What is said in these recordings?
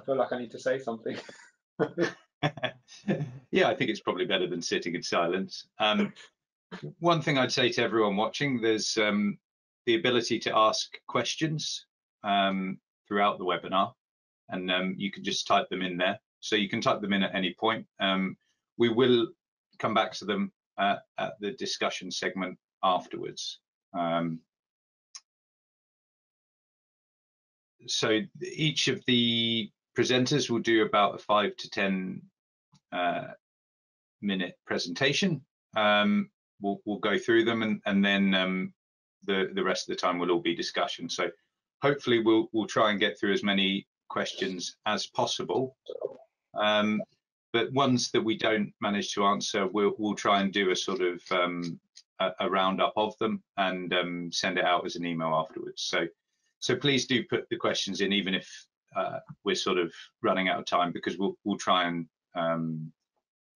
I feel like I need to say something. yeah, I think it's probably better than sitting in silence. Um, one thing I'd say to everyone watching, there's um, the ability to ask questions um, throughout the webinar, and um, you can just type them in there. So you can type them in at any point. Um, we will come back to them uh, at the discussion segment afterwards. Um, so each of the presenters will do about a five to 10 uh, minute presentation. Um, we'll, we'll, go through them and, and then um, the, the rest of the time will all be discussion. So hopefully we'll, we'll try and get through as many questions as possible. Um, but ones that we don't manage to answer, we'll, we'll try and do a sort of um, a, a, roundup of them and um, send it out as an email afterwards. So, so please do put the questions in, even if uh, we're sort of running out of time, because we'll we'll try and um,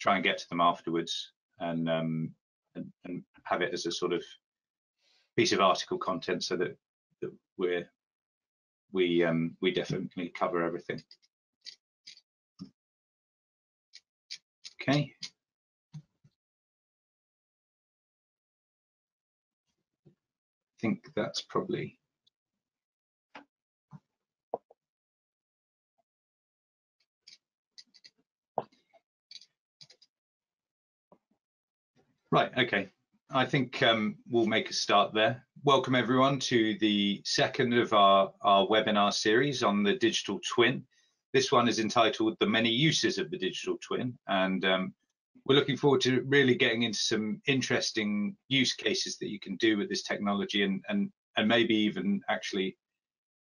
try and get to them afterwards and, um, and, and have it as a sort of piece of article content so that that we're we um, we definitely cover everything. Okay. I think that's probably Right, okay. I think um, we'll make a start there. Welcome everyone to the second of our, our webinar series on the digital twin. This one is entitled The Many Uses of the Digital Twin, and um, we're looking forward to really getting into some interesting use cases that you can do with this technology and, and, and maybe even actually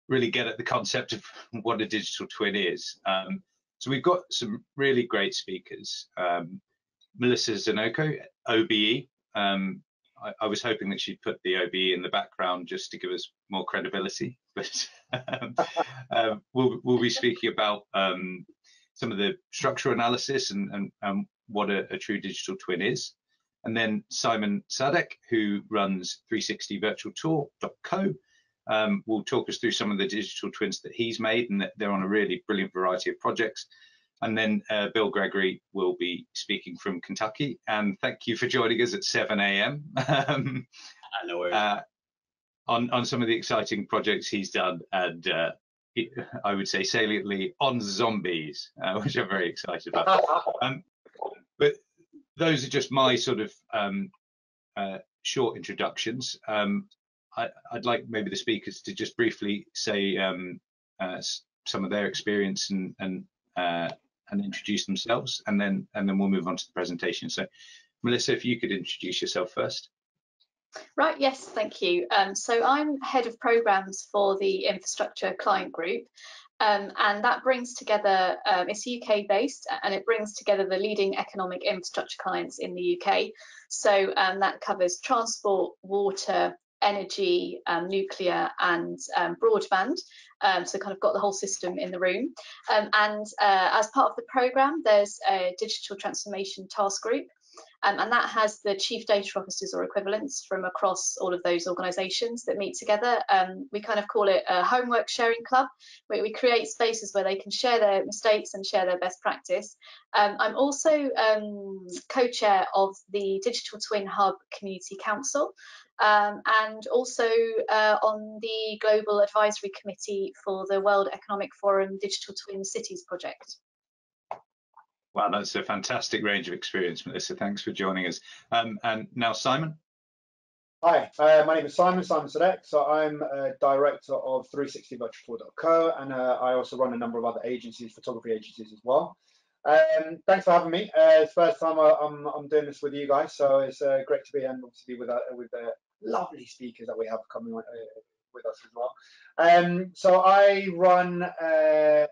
really get at the concept of what a digital twin is. Um, so we've got some really great speakers. Um, Melissa Zanocco, OBE. Um, I, I, was hoping that she'd put the OBE in the background just to give us more credibility, but um, um, we'll, we'll be speaking about um, some of the structural analysis and, and, and what a, a, true digital twin is. And then Simon Sadek, who runs 360virtualtour.co, um, will talk us through some of the digital twins that he's made, and that they're on a really brilliant variety of projects. And then uh, Bill Gregory will be speaking from Kentucky. And thank you for joining us at 7 a.m. um, uh, on, on some of the exciting projects he's done and uh, I would say saliently on zombies, uh, which I'm very excited about. um, but those are just my sort of um, uh, short introductions. Um, I, would like maybe the speakers to just briefly say um, uh, some of their experience and, and uh, and introduce themselves, and then and then we'll move on to the presentation. So, Melissa, if you could introduce yourself first. Right, yes, thank you. Um, so I'm head of programs for the infrastructure client group, um, and that brings together, um, it's UK based, and it brings together the leading economic infrastructure clients in the UK. So um, that covers transport, water, energy, um, nuclear and um, broadband. Um, so kind of got the whole system in the room. Um, and uh, as part of the programme, there's a digital transformation task group. Um, and that has the chief data officers or equivalents from across all of those organisations that meet together. Um, we kind of call it a homework sharing club, where we create spaces where they can share their mistakes and share their best practice. I'm also co-chair of the Digital Twin Hub Community Council, um, and also uh, on the Global Advisory Committee for the World Economic Forum Digital Twin Cities project. Wow, that's a fantastic range of experience, Melissa. Thanks for joining us. Um, and now Simon. Hi, uh, my name is Simon, Simon Sadek. So I'm a director of 360virtualtour.co and uh, I also run a number of other agencies, photography agencies as well. Um, thanks for having me. Uh, it's the first time I, am I'm, I'm doing this with you guys, so it's uh, great to be here and obviously with uh, with uh, lovely speakers that we have coming uh, with us as well. Um, so I run uh, the,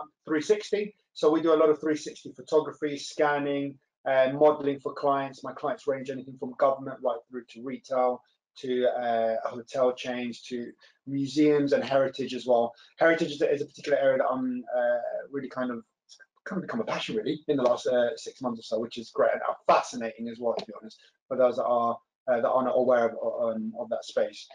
uh, 360. So we do a lot of 360 photography, scanning, uh, modeling for clients. My clients range anything from government right through to retail, to uh, hotel chains, to museums and heritage as well. Heritage is, is a particular area that I'm uh, really kind of kind of become a passion really in the last uh, six months or so, which is great and fascinating as well, to be honest. For those that are uh, that are not aware of, on, of that space.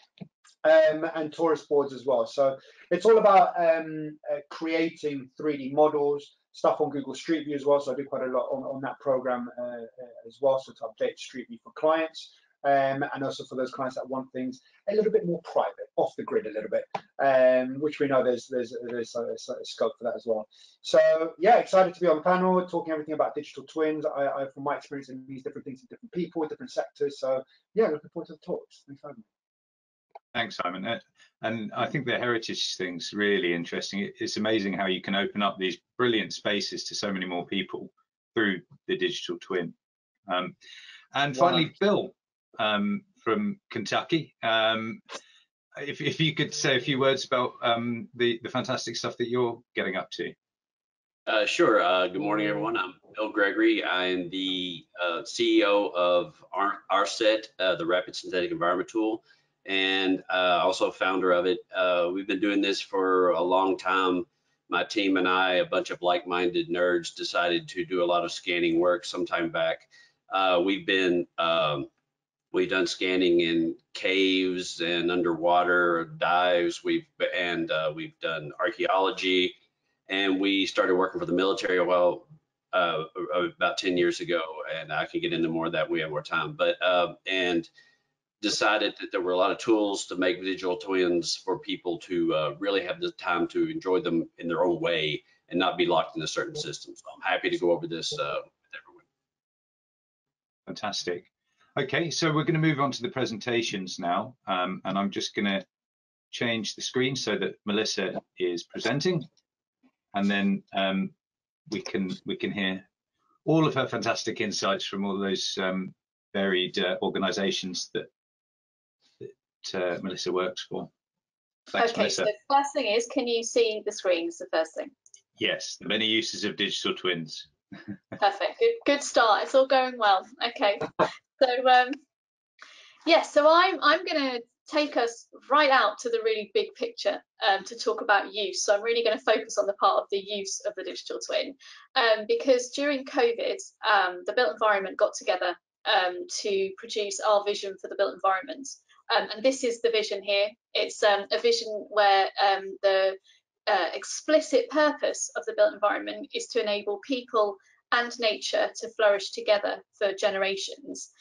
Um, and tourist boards as well. So it's all about um, uh, creating 3D models, stuff on Google Street View as well. So I do quite a lot on, on that program uh, uh, as well. So to update Street View for clients um, and also for those clients that want things a little bit more private, off the grid a little bit, um, which we know there's there's there's scope for that as well. So yeah, excited to be on the panel, talking everything about digital twins. I, I from my experience in these different things in different people, different sectors. So yeah, looking forward to the talks. Thanks for having me. Thanks, Simon. Uh, and I think the heritage thing's really interesting. It's amazing how you can open up these brilliant spaces to so many more people through the digital twin. Um, and finally, Bill, um, from Kentucky. Um, if, if, you could say a few words about um, the, the fantastic stuff that you're getting up to. Uh, sure. Uh, good morning, everyone. I'm Bill Gregory. I am the uh, CEO of RSET, uh, the Rapid Synthetic Environment Tool, and uh, also founder of it. Uh, we've been doing this for a long time. My team and I, a bunch of like-minded nerds, decided to do a lot of scanning work sometime back. we've been um, We've done scanning in caves and underwater dives. We've and uh, we've done archaeology, and we started working for the military while uh, about 10 years ago. And I can get into more of that. We have more time, but uh, and decided that there were a lot of tools to make digital twins for people to uh, really have the time to enjoy them in their own way and not be locked in a certain system. So I'm happy to go over this uh, with everyone. Fantastic. Okay, so we're going to move on to the presentations now, um, and I'm just going to change the screen so that Melissa is presenting, and then um, we can we can hear all of her fantastic insights from all those um, varied uh, organisations that that uh, Melissa works for. Thanks, okay, Melissa. so the first thing is, can you see the screen? Is the first thing. Yes, the many uses of digital twins. Perfect. Good, good start. It's all going well. Okay. So um, yeah, so I'm I'm going to take us right out to the really big picture um, to talk about use. So I'm really going to focus on the part of the use of the digital twin um, because during COVID, um, the built environment got together um, to produce our vision for the built environment. Um, and this is the vision here. It's um, a vision where the uh, explicit purpose of the built environment is to enable people and nature to flourish together for generations.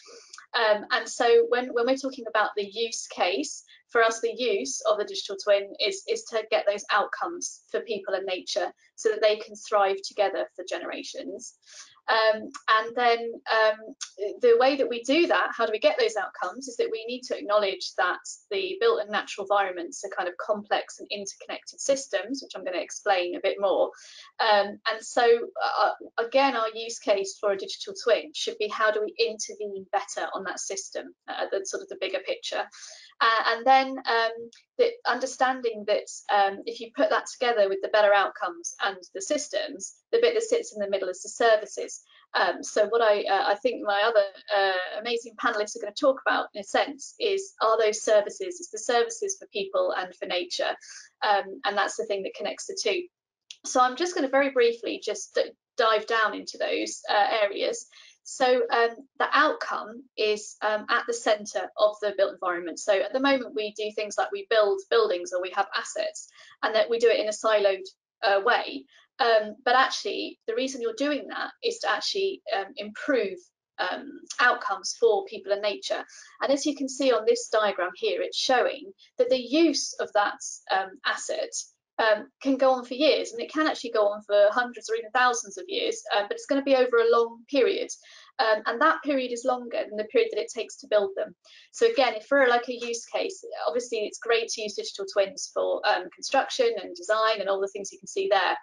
Um, and so when, when we're talking about the use case, for us the use of the digital twin is, is to get those outcomes for people and nature so that they can thrive together for generations. Um, and then um, the way that we do that, how do we get those outcomes, is that we need to acknowledge that the built and natural environments are kind of complex and interconnected systems, which I'm going to explain a bit more. Um, and so, uh, again, our use case for a digital twin should be how do we intervene better on that system, uh, the sort of the bigger picture. Uh, and then um, the understanding that um, if you put that together with the better outcomes and the systems, the bit that sits in the middle is the services. Um, so what I, uh, I think my other uh, amazing panelists are going to talk about in a sense is are those services, it's the services for people and for nature. Um, and that's the thing that connects the two. So I'm just going to very briefly just dive down into those uh, areas. So um, the outcome is um, at the centre of the built environment. So at the moment we do things like we build buildings or we have assets and that we do it in a siloed uh, way. Um, but actually the reason you're doing that is to actually um, improve um, outcomes for people and nature. And as you can see on this diagram here, it's showing that the use of that um, asset um, can go on for years and it can actually go on for hundreds or even thousands of years, um, but it's going to be over a long period. Um, and that period is longer than the period that it takes to build them. So again, if for like a use case, obviously it's great to use digital twins for um, construction and design and all the things you can see there.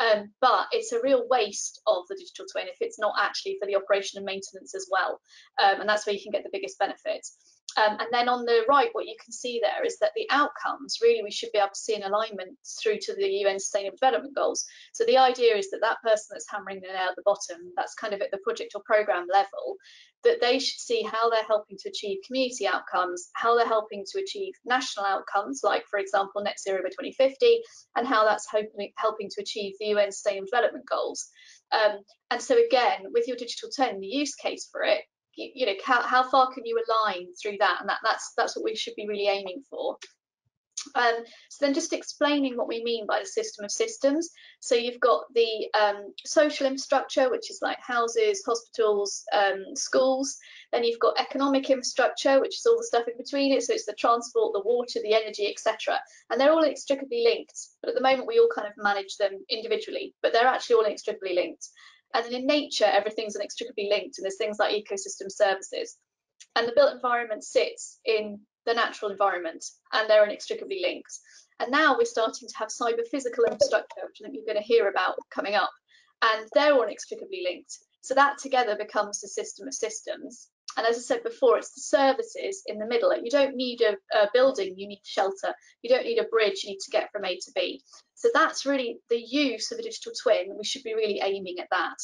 Um, but it's a real waste of the digital twin if it's not actually for the operation and maintenance as well. Um, and that's where you can get the biggest benefits. Um, and then on the right, what you can see there is that the outcomes, really, we should be able to see an alignment through to the UN Sustainable Development Goals. So the idea is that that person that's hammering the nail at the bottom, that's kind of at the project or program level, that they should see how they're helping to achieve community outcomes, how they're helping to achieve national outcomes, like, for example, net zero by 2050, and how that's hoping, helping to achieve the UN Sustainable Development Goals. Um, and so again, with your digital twin, the use case for it you know, how, how far can you align through that? And that, that's, that's what we should be really aiming for. Um, so then just explaining what we mean by the system of systems. So you've got the um, social infrastructure, which is like houses, hospitals, um, schools. Then you've got economic infrastructure, which is all the stuff in between it. So it's the transport, the water, the energy, etc. And they're all inextricably linked. But at the moment, we all kind of manage them individually, but they're actually all inextricably linked. And then in nature, everything's inextricably linked, and there's things like ecosystem services. And the built environment sits in the natural environment, and they're inextricably linked. And now we're starting to have cyber physical infrastructure, which I think you're going to hear about coming up, and they're all inextricably linked. So that together becomes the system of systems. And as I said before, it's the services in the middle. You don't need a, a, building, you need shelter. You don't need a bridge, you need to get from A to B. So that's really the use of a digital twin. We should be really aiming at that.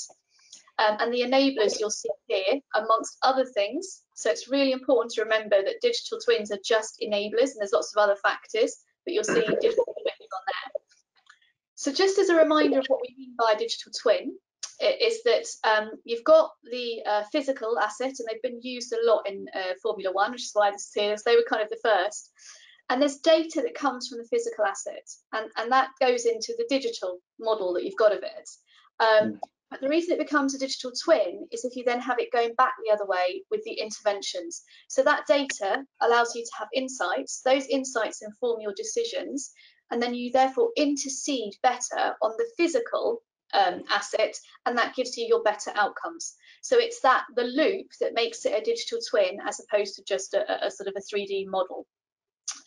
Um, and the enablers you'll see here, amongst other things. So it's really important to remember that digital twins are just enablers and there's lots of other factors, but you'll see digital twins on there. So just as a reminder of what we mean by digital twin, is that um, you've got the uh, physical asset and they've been used a lot in uh, Formula One, which is why this is here. they were kind of the first. And there's data that comes from the physical asset and, and that goes into the digital model that you've got of it. Um, mm. But the reason it becomes a digital twin is if you then have it going back the other way with the interventions. So that data allows you to have insights. Those insights inform your decisions. And then you therefore intercede better on the physical um, asset and that gives you your better outcomes. So it's that the loop that makes it a digital twin as opposed to just a, a sort of a 3D model.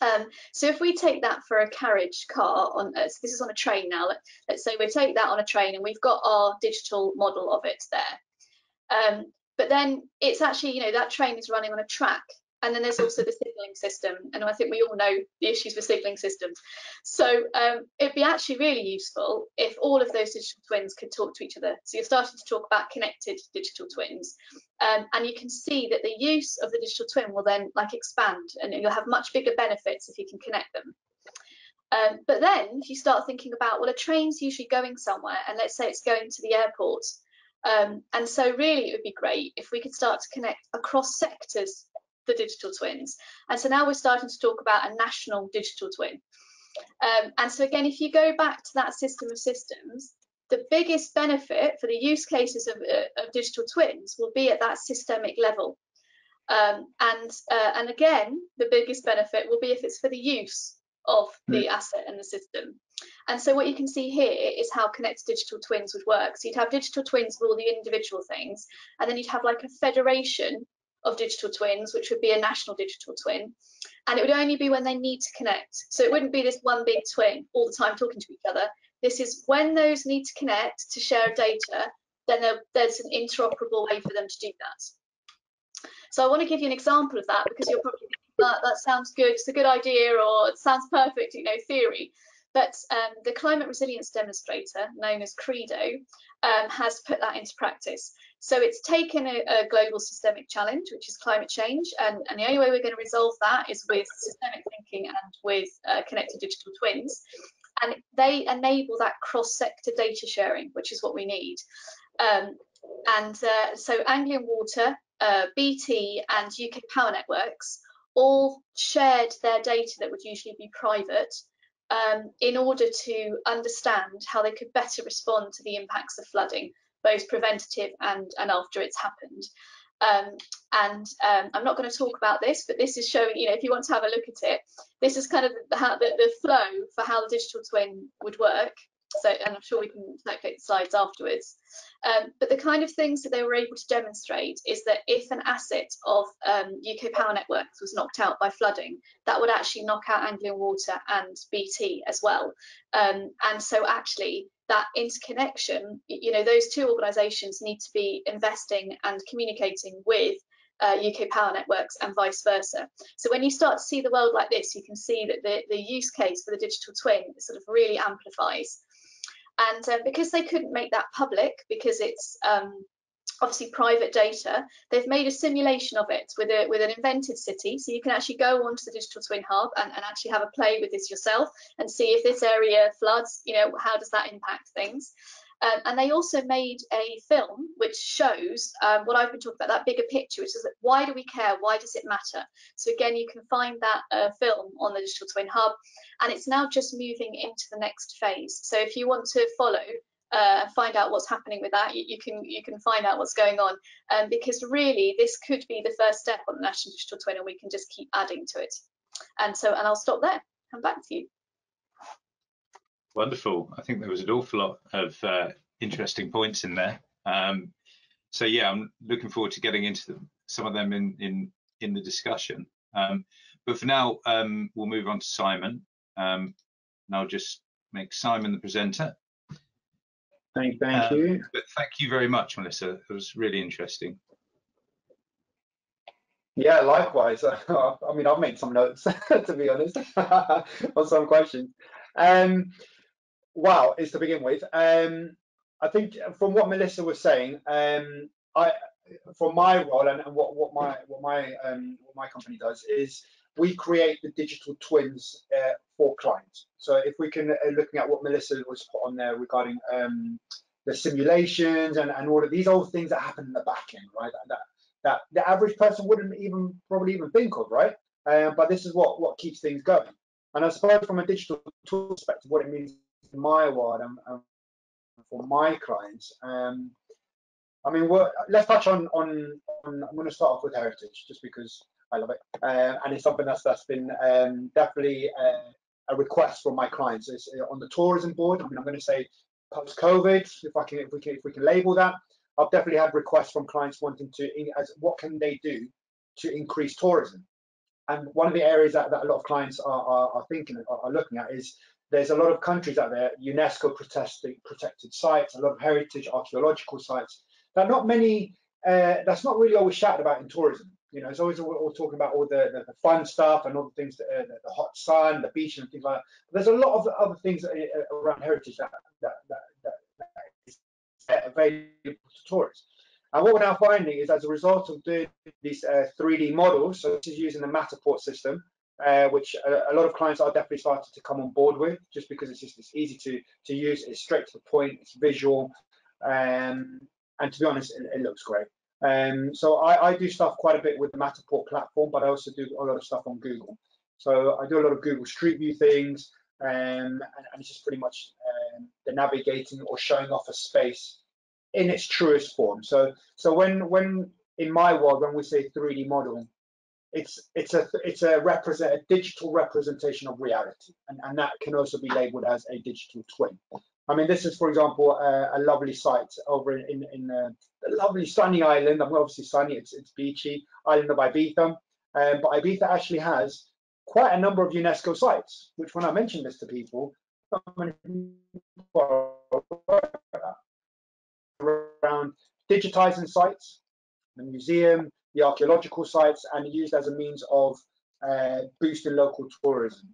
Um, so if we take that for a carriage car on, uh, so this is on a train now, let, us say we take that on a train and we've got our digital model of it there. Um, but then it's actually, you know, that train is running on a track and then there's also the signalling system and i think we all know the issues with signalling systems. So um, it'd be actually really useful if all of those digital twins could talk to each other. So you're starting to talk about connected digital twins um, and you can see that the use of the digital twin will then like expand and you'll have much bigger benefits if you can connect them. Um, but then if you start thinking about well a train's usually going somewhere and let's say it's going to the airport um, and so really it would be great if we could start to connect across sectors the digital twins. And so now we're starting to talk about a national digital twin. Um, and so again, if you go back to that system of systems, the biggest benefit for the use cases of, uh, of digital twins will be at that systemic level. Um, and, uh, and again, the biggest benefit will be if it's for the use of the mm. asset and the system. And so what you can see here is how connected digital twins would work. So you'd have digital twins for all the individual things, and then you'd have like a federation of digital twins, which would be a national digital twin. And it would only be when they need to connect. So it wouldn't be this one big twin all the time talking to each other. This is when those need to connect to share data, then there's an interoperable way for them to do that. So I want to give you an example of that because you're probably thinking, that, that sounds good, it's a good idea, or it sounds perfect, you know, theory. But um, the climate resilience demonstrator, known as CReDO, um, has put that into practice. So it's taken a, a, global systemic challenge, which is climate change, and, and, the only way we're going to resolve that is with systemic thinking and with uh, connected digital twins. And they enable that cross-sector data sharing, which is what we need. Um, and uh, so Anglian Water, uh, BT and UK Power Networks all shared their data that would usually be private um, in order to understand how they could better respond to the impacts of flooding, both preventative and, and after it's happened. Um, and um, I'm not going to talk about this, but this is showing, you know, if you want to have a look at it, this is kind of the, the, the flow for how the digital twin would work. So, and I'm sure we can circulate the slides afterwards. Um, but the kind of things that they were able to demonstrate is that if an asset of um, UK Power Networks was knocked out by flooding, that would actually knock out Anglian Water and BT as well. Um, and so actually that interconnection, you know, those two organisations need to be investing and communicating with uh, UK power networks and vice versa. So when you start to see the world like this, you can see that the, the use case for the digital twin sort of really amplifies. And uh, because they couldn't make that public, because it's um, obviously private data, they've made a simulation of it with a with an invented city. So you can actually go onto the digital twin hub and, and actually have a play with this yourself and see if this area floods, you know, how does that impact things? Um, and they also made a film which shows um, what I've been talking about, that bigger picture, which is why do we care? Why does it matter? So again, you can find that uh, film on the Digital Twin Hub, and it's now just moving into the next phase. So if you want to follow uh, find out what's happening with that, you, you, can you can find out what's going on. Um, because really, this could be the first step on the National Digital Twin, and we can just keep adding to it. And so, and I'll stop there. Come back to you. Wonderful. I think there was an awful lot of uh, interesting points in there. Um, so yeah, I'm looking forward to getting into them, some of them in in in the discussion. Um, but for now, um, we'll move on to Simon, um, and I'll just make Simon the presenter. Thank, thank um, you. But thank you very much, Melissa. It was really interesting. Yeah, likewise. I mean, I've made some notes, to be honest, on some questions. Um, wow, is to begin with. Um, I think from what Melissa was saying, um, I, from my role and, and, what, what my what my um, what my company does is we create the digital twins uh, for clients. So if we can, uh, looking at what Melissa was put on there regarding um, the simulations and, and all of these old things that happen in the back end, right? That, that, that the average person wouldn't even probably even think of, right? Uh, but this is what what keeps things going. And I suppose from a digital tool perspective, what it means my world and, and for my clients. Um, I mean, let's touch on, on, on I'm going to start off with heritage, just because I love it, uh, and it's something that's that's been um, definitely uh, a request from my clients. It's uh, on the tourism board. I mean, I'm going to say post-COVID, if I can, if we can, if we can label that. I've definitely had requests from clients wanting to, as what can they do to increase tourism? And one of the areas that, that a lot of clients are, are, are thinking, are, are looking at is there's a lot of countries out there, UNESCO protected, sites, a lot of heritage archaeological sites that not many, uh, that's not really always shouted about in tourism. You know, it's always all, talking about all the, the, the, fun stuff and all the things, that, uh, the, the, hot sun, the beach and things like that. But there's a lot of other things uh, around heritage that, that, that, that, is available to tourists. And what we're now finding is as a result of doing these uh, 3D models, so this is using the Matterport system, uh, which a, a, lot of clients are definitely starting to come on board with, just because it's just it's easy to to use, it's straight to the point, it's visual, um, and to be honest, it, it looks great. Um, so I, I, do stuff quite a bit with the Matterport platform, but I also do a lot of stuff on Google. So I do a lot of Google Street View things, um, and, and, it's just pretty much um, the navigating or showing off a space in its truest form. So so when when in my world when we say 3D model, it's it's a it's a represent a digital representation of reality, and, and that can also be labeled as a digital twin. I mean, this is, for example, a, a lovely site over in in, in uh, a lovely sunny island. I'm obviously sunny; it's it's beachy island of Ibiza. Um, but Ibiza actually has quite a number of UNESCO sites. Which, when I mention this to people, around digitizing sites, the museum, the archaeological sites and used as a means of uh, boosting local tourism.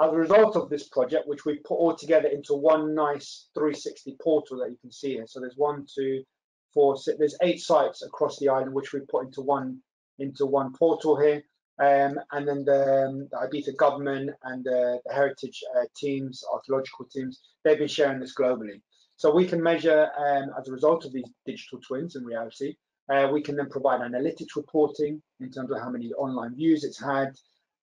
As a result of this project, which we put all together into one nice 360 portal that you can see here. So there's one, two, four, six, there's eight sites across the island, which we put into one into one portal here. Um, and then the, um, the, Ibiza government and uh, the heritage uh, teams, archaeological teams, they've been sharing this globally. So we can measure um, as a result of these digital twins in reality, uh, we can then provide analytics reporting in terms of how many online views it's had,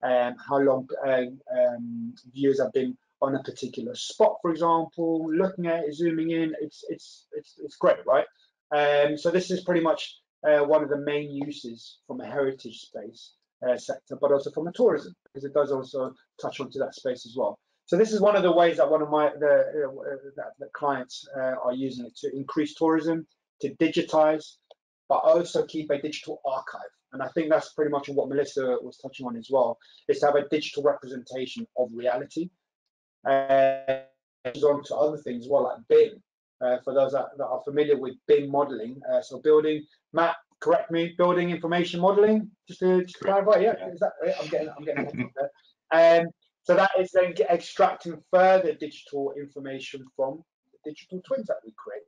um, how long uh, um, viewers have been on a particular spot, for example, looking at it, zooming in. It's it's it's it's great, right? Um, so this is pretty much uh, one of the main uses from a heritage space uh, sector, but also from a tourism, because it does also touch onto that space as well. So this is one of the ways that one of my the uh, that, that clients uh, are using it to increase tourism, to digitize, but also keep a digital archive. And I think that's pretty much what Melissa was touching on as well, is to have a digital representation of reality. Uh, on to other things as well, like BIM. Uh, for those that, that, are familiar with BIM modeling, uh, so building, Matt, correct me, building information modeling, just to, just clarify, yeah, is that right? I'm getting, I'm getting there. Um, so that is then extracting further digital information from the digital twins that we create.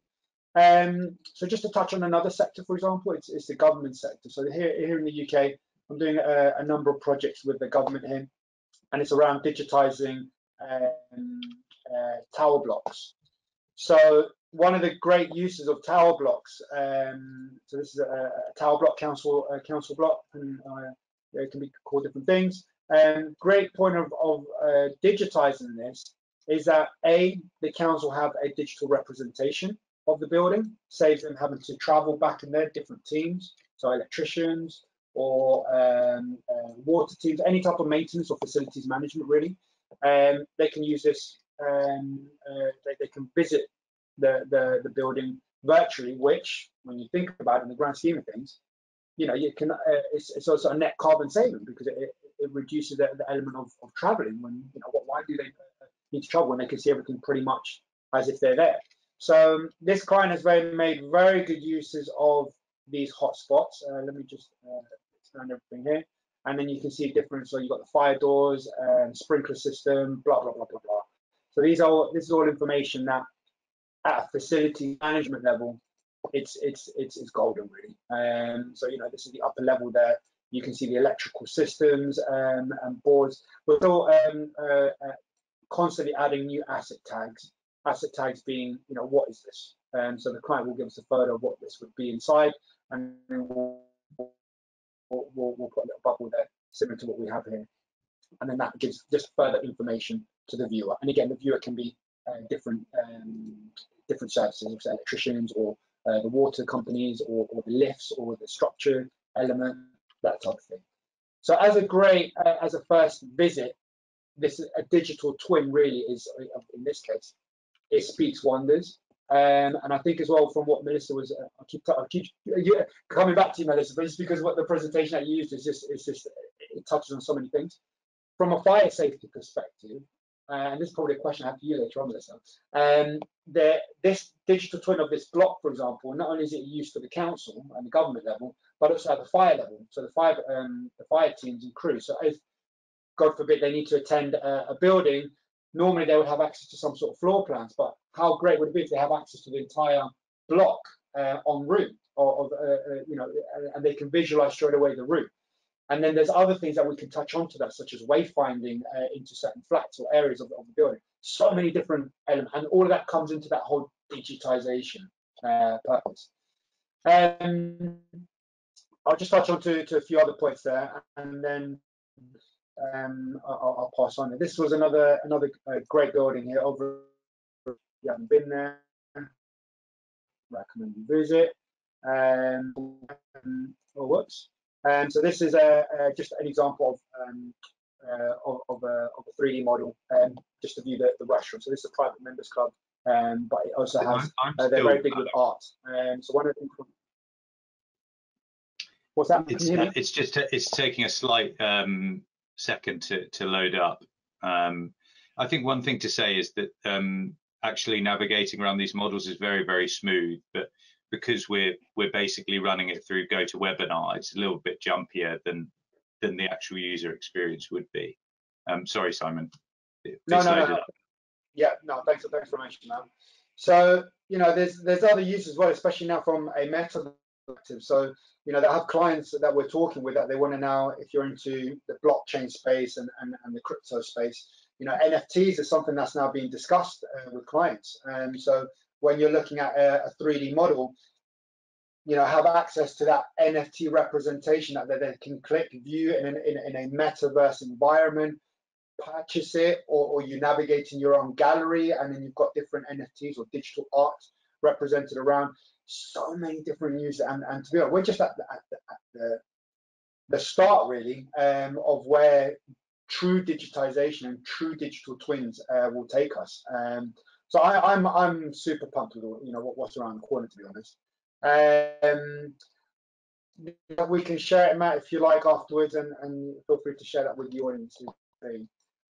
Um, so just to touch on another sector, for example, it's, it's the government sector. So here, here in the UK, I'm doing a, a, number of projects with the government here, and it's around digitizing um, uh, tower blocks. So one of the great uses of tower blocks. Um, so this is a, a, tower block council council block, and uh, it can be called different things. And um, great point of, of uh, digitizing this is that a the council have a digital representation of the building, saves them having to travel back in their different teams, so electricians or um, uh, water teams, any type of maintenance or facilities management really. Um, they can use this, um, uh, they, they, can visit the, the, the, building virtually, which when you think about it in the grand scheme of things, you know, you can, uh, it's, it's, also a net carbon saving because it, it reduces the, the, element of, of traveling when, you know, why do they need to travel when they can see everything pretty much as if they're there. So um, this client has very, made very good uses of these hotspots. Uh, let me just uh, expand everything here. And then you can see a difference. So you've got the fire doors, um, sprinkler system, blah, blah, blah, blah, blah. So these are this is all information that at a facility management level, it's it's it's, it's golden really. Um, so you know this is the upper level there. You can see the electrical systems um, and boards. We're still um, uh, uh, constantly adding new asset tags. Asset tags being, you know, what is this? Um, so the client will give us a photo of what this would be inside, and we'll, we'll, we'll put a little bubble there, similar to what we have here. And then that gives just further information to the viewer. And again, the viewer can be uh, different um, different services, so electricians or uh, the water companies or, or, the lifts or the structure element, that type of thing. So as a great, uh, as a first visit, this a digital twin really is uh, in this case it speaks wonders. Um, and I think as well from what Melissa was uh, I keep keep yeah, coming back to you Melissa but because what the presentation that you used is just it's just it touches on so many things. From a fire safety perspective uh, and this is probably a question I have for you later on Melissa um, the, this digital twin of this block for example not only is it used for the council and the government level but also at the fire level. So the fire um, the fire teams and crews so if God forbid, they need to attend a, a, building, normally they would have access to some sort of floor plans. But how great would it be if they have access to the entire block uh, en route, or, uh, uh, you know, and they can visualize straight away the route. And then there's other things that we can touch onto that, such as wayfinding uh, into certain flats or areas of, of, the building. So many different elements, and all of that comes into that whole digitization uh, purpose. Um, I'll just touch on to, to a few other points there, and then um, I'll, I'll, pass on. This was another another uh, great building here. Over, if you haven't been there, recommend you visit. Um, oh, whoops. Um, so this is a, a, just an example of um, uh, of, of, a, of, a, 3D model, um, just to view the, the restaurant. So this is a private members club, um, but it also has I'm, I'm uh, they're very big with art. Um, so one of the things. What's that? It's, uh, it's just it's taking a slight um, second to, to load up. Um, I think one thing to say is that um, actually navigating around these models is very, very smooth, but because we're we're basically running it through GoToWebinar, it's a little bit jumpier than than the actual user experience would be. Um, sorry, Simon. No, no, no, no. Yeah, no, thanks, thanks for mentioning that. So, you know, there's there's other uses as well, especially now from a meta. So you know, that have clients that we're talking with that they want to now, if you're into the blockchain space and, and, and the crypto space, you know, NFTs is something that's now being discussed uh, with clients. And so when you're looking at a, a 3D model, you know, have access to that NFT representation that they can click, view in, an, in, in a metaverse environment, purchase it, or, or you navigate in your own gallery, and then you've got different NFTs or digital art represented around so many different uses, and, and to be honest, we're just at the, at the, at the, the start really um, of where true digitization and true digital twins uh, will take us. Um, so I, am I'm, I'm super pumped with you know what, what's around the corner to be honest. Um, we can share it, Matt, if you like afterwards, and, and feel free to share that with the audience.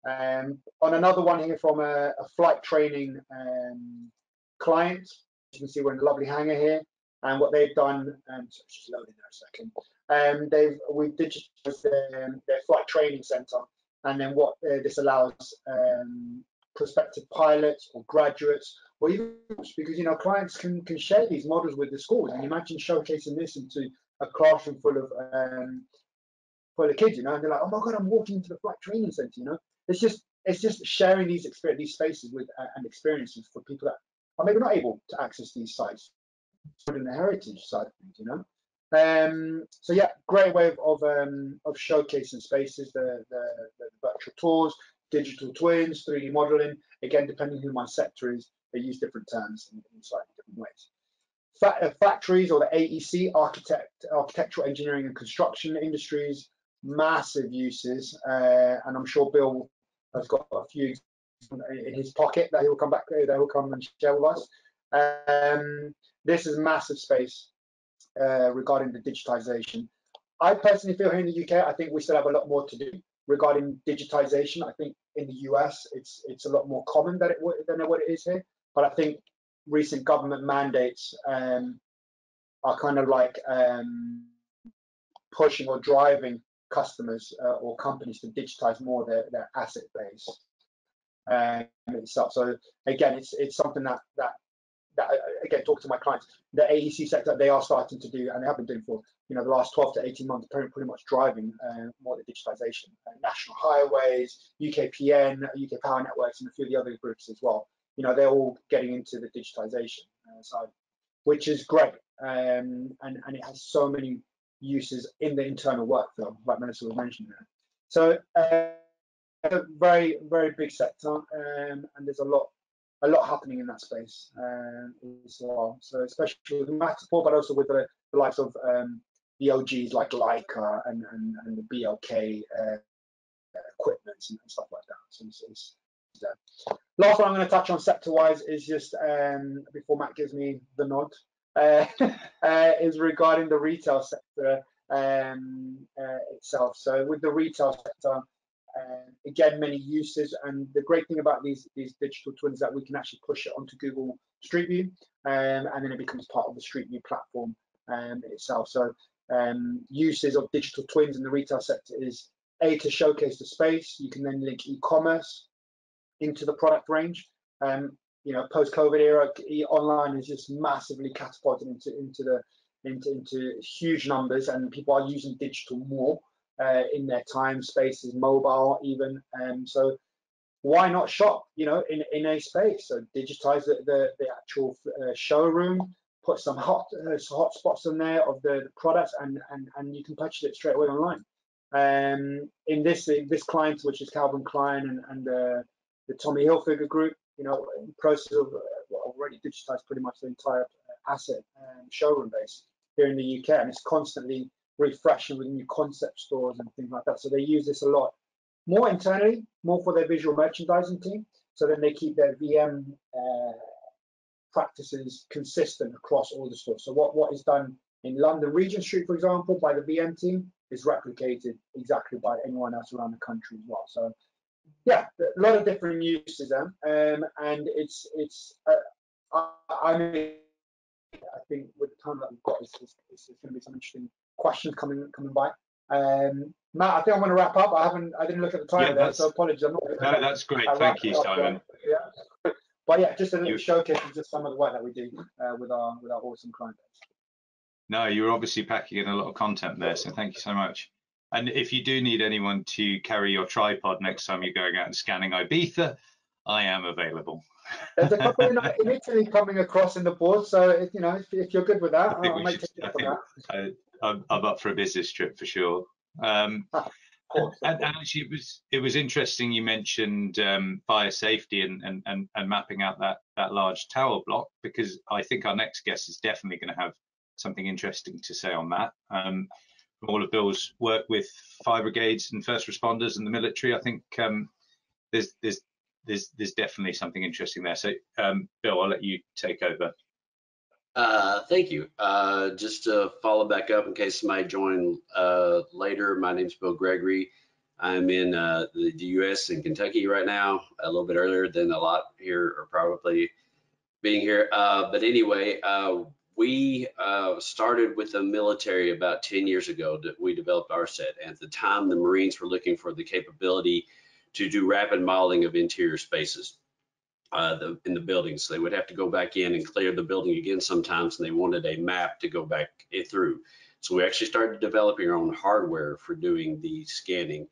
Um, on another one here from a, a flight training um, client, you can see we're in a lovely hangar here. And what they've done, and so just loading there a second. Um, they've we've digitized their, their flight training center, and then what uh, this allows um, prospective pilots or graduates, or even because you know clients can can share these models with the schools. And imagine showcasing this into a classroom full of um, full of kids, you know, and they're like, oh my god, I'm walking into the flight training center, you know. It's just it's just sharing these experience these spaces with uh, and experiences for people that are maybe not able to access these sites in the heritage side of things, you know. Um, so yeah, great way of of, um, of showcasing spaces, the, the, the virtual tours, digital twins, 3D modeling. Again, depending who my sector is, they use different terms in, in slightly different ways. Fa uh, factories or the AEC, architect, architectural engineering and construction industries, massive uses, uh, and I'm sure Bill has got a few in his pocket that he'll come back that he'll come and share with us. Um, this is massive space uh, regarding the digitization. I personally feel here in the UK, I think we still have a lot more to do regarding digitization. I think in the US, it's it's a lot more common than it than what it is here. But I think recent government mandates um, are kind of like um, pushing or driving customers uh, or companies to digitize more their, their asset base um, itself. So again, it's it's something that that that again talk to my clients. The AEC sector they are starting to do, and they have been doing for you know the last 12 to 18 months, pretty, pretty much driving uh, more the digitization. Uh, national highways, UKPN, UK Power Networks, and a few of the other groups as well. You know they're all getting into the digitization uh, side, which is great, um, and and it has so many uses in the internal workflow, like Melissa was mentioning. So. A very very big sector um, and there's a lot a lot happening in that space um, as well. So especially with Matterport, but also with the, the likes of um, the OGs like Leica and, and, and the BLK uh, equipment and stuff like that. So it's, it's, last one I'm going to touch on sector-wise is just um, before Matt gives me the nod, uh, uh, is regarding the retail sector um, uh, itself. So with the retail sector, again, many uses, and the great thing about these these digital twins that we can actually push it onto Google Street View, um, and then it becomes part of the Street View platform um, itself. So um, uses of digital twins in the retail sector is a to showcase the space. You can then link e-commerce into the product range. Um, you know, post-COVID era, e online is just massively catapulted into into the into, into huge numbers, and people are using digital more uh, in their time spaces, mobile even. Um, so why not shop, you know, in, in a space? So digitize the, the, the actual uh, showroom, put some hot uh, hot spots in there of the, the products, and, and and you can purchase it straight away online. Um, in this this client, which is Calvin Klein and, and uh, the Tommy Hilfiger group, you know, process of uh, already digitized pretty much the entire uh, asset um, showroom base here in the UK, and it's constantly refreshing with new concept stores and things like that. So they use this a lot more internally, more for their visual merchandising team. So then they keep their VM uh, practices consistent across all the stores. So what, what is done in London Regent Street, for example, by the VM team is replicated exactly by anyone else around the country as well. So yeah, a lot of different uses um, and it's it's uh, I, I mean I think with the time that we've got, it's, it's, it's going to be some interesting questions coming coming by. Um, Matt, I think I'm going to wrap up. I haven't, I didn't look at the time yeah, there, so apologies. I'm not. No, that's great. Thank you, Simon. Yeah. But yeah, just a little showcase of just some of the work that we do uh, with our with our awesome client base. No, you're obviously packing in a lot of content there, so thank you so much. And if you do need anyone to carry your tripod next time you're going out and scanning Ibiza, I am available. There's a couple in, in, Italy coming across in the board, so if, you know if, if you're good with that, I, I might take you up that. I, am up for a business trip for sure. Um, ah, and, and, actually, it was it was interesting. You mentioned um, fire safety and, and and and mapping out that that large tower block because I think our next guest is definitely going to have something interesting to say on that. Um, from all of Bill's work with fire brigades and first responders and the military, I think um, there's there's there's there's definitely something interesting there. So, um, Bill, I'll let you take over. Uh, thank you. Uh, just to follow back up in case somebody joined uh, later, my name is Bill Gregory. I'm in uh, the, U.S. in Kentucky right now, a little bit earlier than a lot here are probably being here. Uh, but anyway, uh, we started with the military about 10 years ago that we developed RSET. At the time, the Marines were looking for the capability to do rapid modeling of interior spaces uh, the, in the buildings. So they would have to go back in and clear the building again sometimes, and they wanted a map to go back through. So we actually started developing our own hardware for doing the scanning.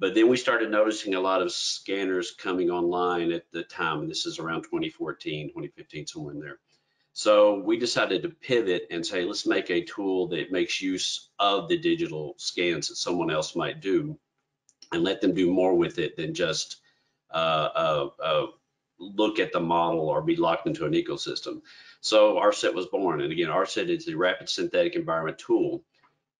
But then we started noticing a lot of scanners coming online at the time, and this is around 2014, 2015, somewhere in there. So we decided to pivot and say, let's make a tool that makes use of the digital scans that someone else might do and let them do more with it than just uh, uh, uh, look at the model or be locked into an ecosystem. So RSET was born. And again, RSET is the Rapid Synthetic Environment Tool.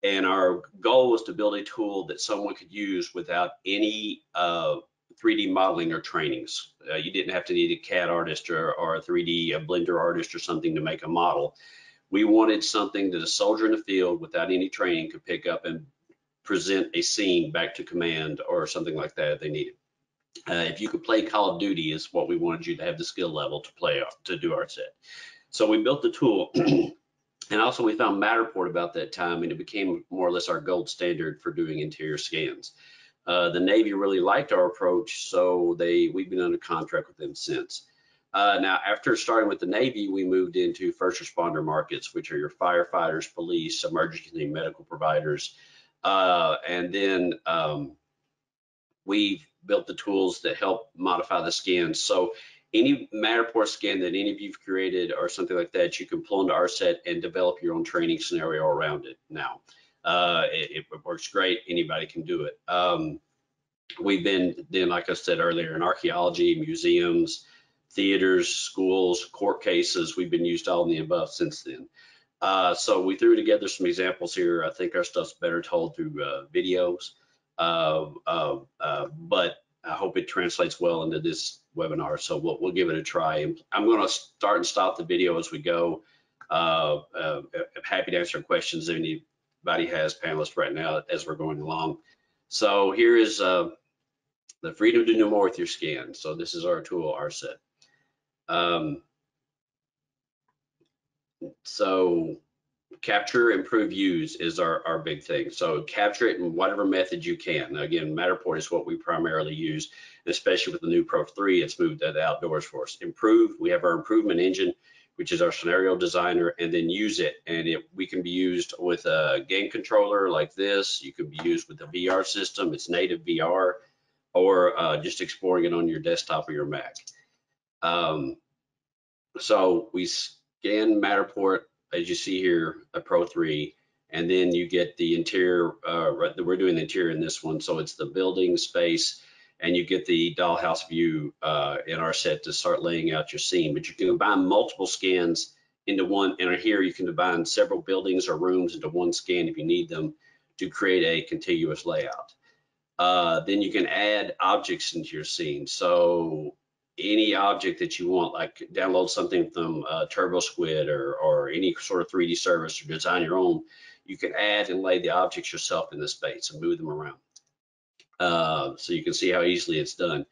And our goal was to build a tool that someone could use without any uh, 3D modeling or trainings. Uh, you didn't have to need a CAD artist or, or a 3D a Blender artist or something to make a model. We wanted something that a soldier in the field without any training could pick up and present a scene back to command or something like that if they needed. Uh, if you could play Call of Duty is what we wanted you to have the skill level to play to do RSET. So we built the tool and also we found Matterport about that time and it became more or less our gold standard for doing interior scans. Uh, the Navy really liked our approach, so they we've been under contract with them since. Uh, now, after starting with the Navy, we moved into first responder markets, which are your firefighters, police, emergency medical providers, uh, and then um, we've built the tools that help modify the scans. So any Matterport scan that any of you've created or something like that, you can pull into RSET and develop your own training scenario around it now. Uh, it, it, works great. Anybody can do it. Um, we've been then, like I said earlier, in archaeology, museums, theaters, schools, court cases. We've been used all in the above since then. Uh, so we threw together some examples here. I think our stuff's better told through uh, videos, Uh, uh, uh, but I hope it translates well into this webinar. So we'll, we'll give it a try. I'm going to start and stop the video as we go. I'm happy to answer questions if anybody has panelists right now as we're going along. So here is uh, the freedom to do more with your scan. So this is our tool, RSET. Um, so capture, improve, use is our, our big thing. So capture it in whatever method you can. Again, Matterport is what we primarily use, especially with the new Pro 3, it's moved to the outdoors for us. Improve, we have our improvement engine which is our scenario designer, and then use it. And it, we can be used with a game controller like this. You can be used with a VR system. It's native VR, or uh, just exploring it on your desktop or your Mac. Um, so we scan Matterport, as you see here, a Pro 3, and then you get the interior, uh, we're doing the interior in this one, so it's the building space, and you get the dollhouse view uh, in RSET to start laying out your scene. But you can combine multiple scans into one, and here you can combine several buildings or rooms into one scan if you need them to create a contiguous layout. Uh, then you can add objects into your scene. So any object that you want, like download something from uh, TurboSquid or, or any sort of 3D service or design your own, you can add and lay the objects yourself in the space and move them around. Uh, so you can see how easily it's done.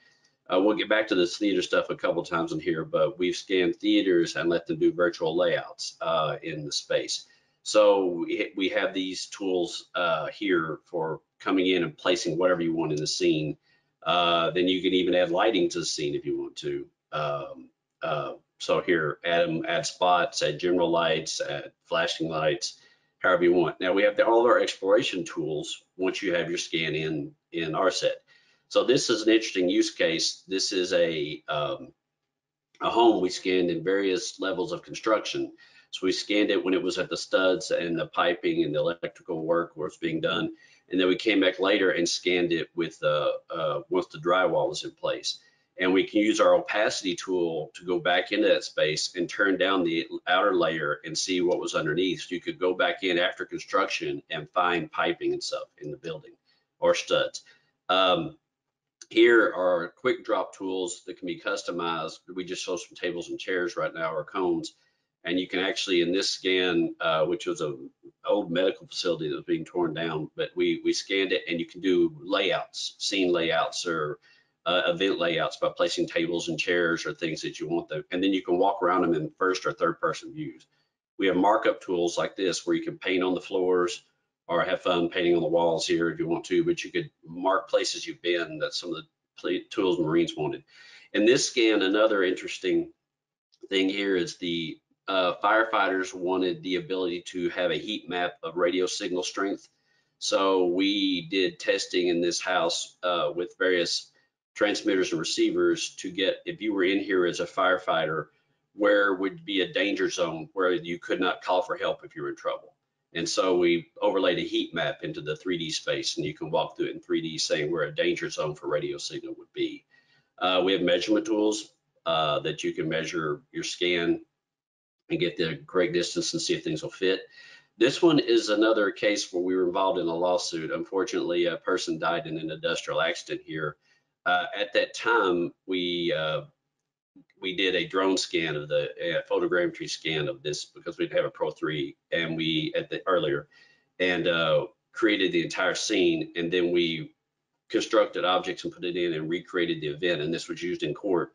Uh, we'll get back to this theater stuff a couple times in here, but we've scanned theaters and let them do virtual layouts uh, in the space. So we have these tools uh, here for coming in and placing whatever you want in the scene. Uh, then you can even add lighting to the scene if you want to. Um, uh, so here, add, them, add spots, add general lights, add flashing lights, however you want. Now we have the, all of our exploration tools once you have your scan in in RSET. So this is an interesting use case. This is a um, a home we scanned in various levels of construction. So we scanned it when it was at the studs and the piping and the electrical work was being done. And then we came back later and scanned it with uh, uh, once the drywall was in place and we can use our opacity tool to go back into that space and turn down the outer layer and see what was underneath. So you could go back in after construction and find piping and stuff in the building or studs. Um, here are quick drop tools that can be customized. We just show some tables and chairs right now or cones. And you can actually, in this scan, uh, which was an old medical facility that was being torn down, but we, we scanned it and you can do layouts, scene layouts or uh, event layouts by placing tables and chairs or things that you want them. And then you can walk around them in first or third person views. We have markup tools like this where you can paint on the floors or have fun painting on the walls here if you want to, but you could mark places you've been. That's some of the tools Marines wanted. In this scan, another interesting thing here is the uh, firefighters wanted the ability to have a heat map of radio signal strength So we did testing in this house uh, with various transmitters and receivers to get, if you were in here as a firefighter, where would be a danger zone where you could not call for help if you were in trouble. And so we overlaid a heat map into the 3D space and you can walk through it in 3D saying where a danger zone for radio signal would be. Uh, we have measurement tools uh, that you can measure your scan and get the correct distance and see if things will fit. This one is another case where we were involved in a lawsuit. Unfortunately, a person died in an industrial accident here. Uh, at that time, we uh, we did a drone scan of the uh, photogrammetry scan of this because we have a Pro 3 and we at the earlier and uh, created the entire scene and then we constructed objects and put it in and recreated the event and this was used in court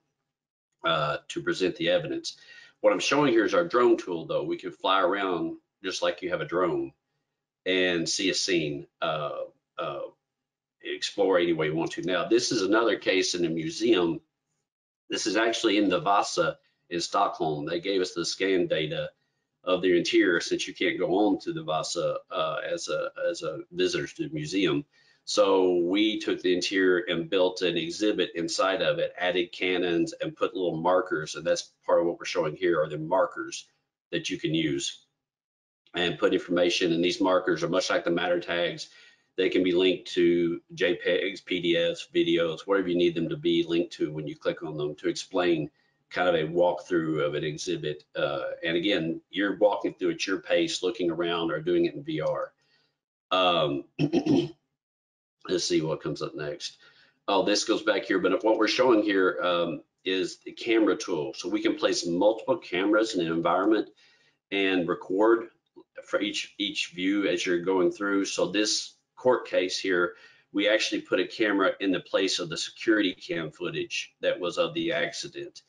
uh, to present the evidence. What I'm showing here is our drone tool though. We can fly around just like you have a drone and see a scene, uh, uh, explore any way you want to. Now this is another case in a museum this is actually in the Vasa in Stockholm. They gave us the scan data of the interior since you can't go on to the Vasa uh, as a as a visitor to the museum. So we took the interior and built an exhibit inside of it, added cannons and put little markers. And that's part of what we're showing here are the markers that you can use and put information. And these markers are much like the matter tags. They can be linked to JPEGs, PDFs, videos, whatever you need them to be linked to when you click on them to explain kind of a walkthrough of an exhibit. Uh, and again, you're walking through at your pace, looking around or doing it in VR. Um, let's see what comes up next. Oh, this goes back here, but what we're showing here um, is the camera tool. So we can place multiple cameras in an environment and record for each each view as you're going through. So this court case here, we actually put a camera in the place of the security cam footage that was of the accident.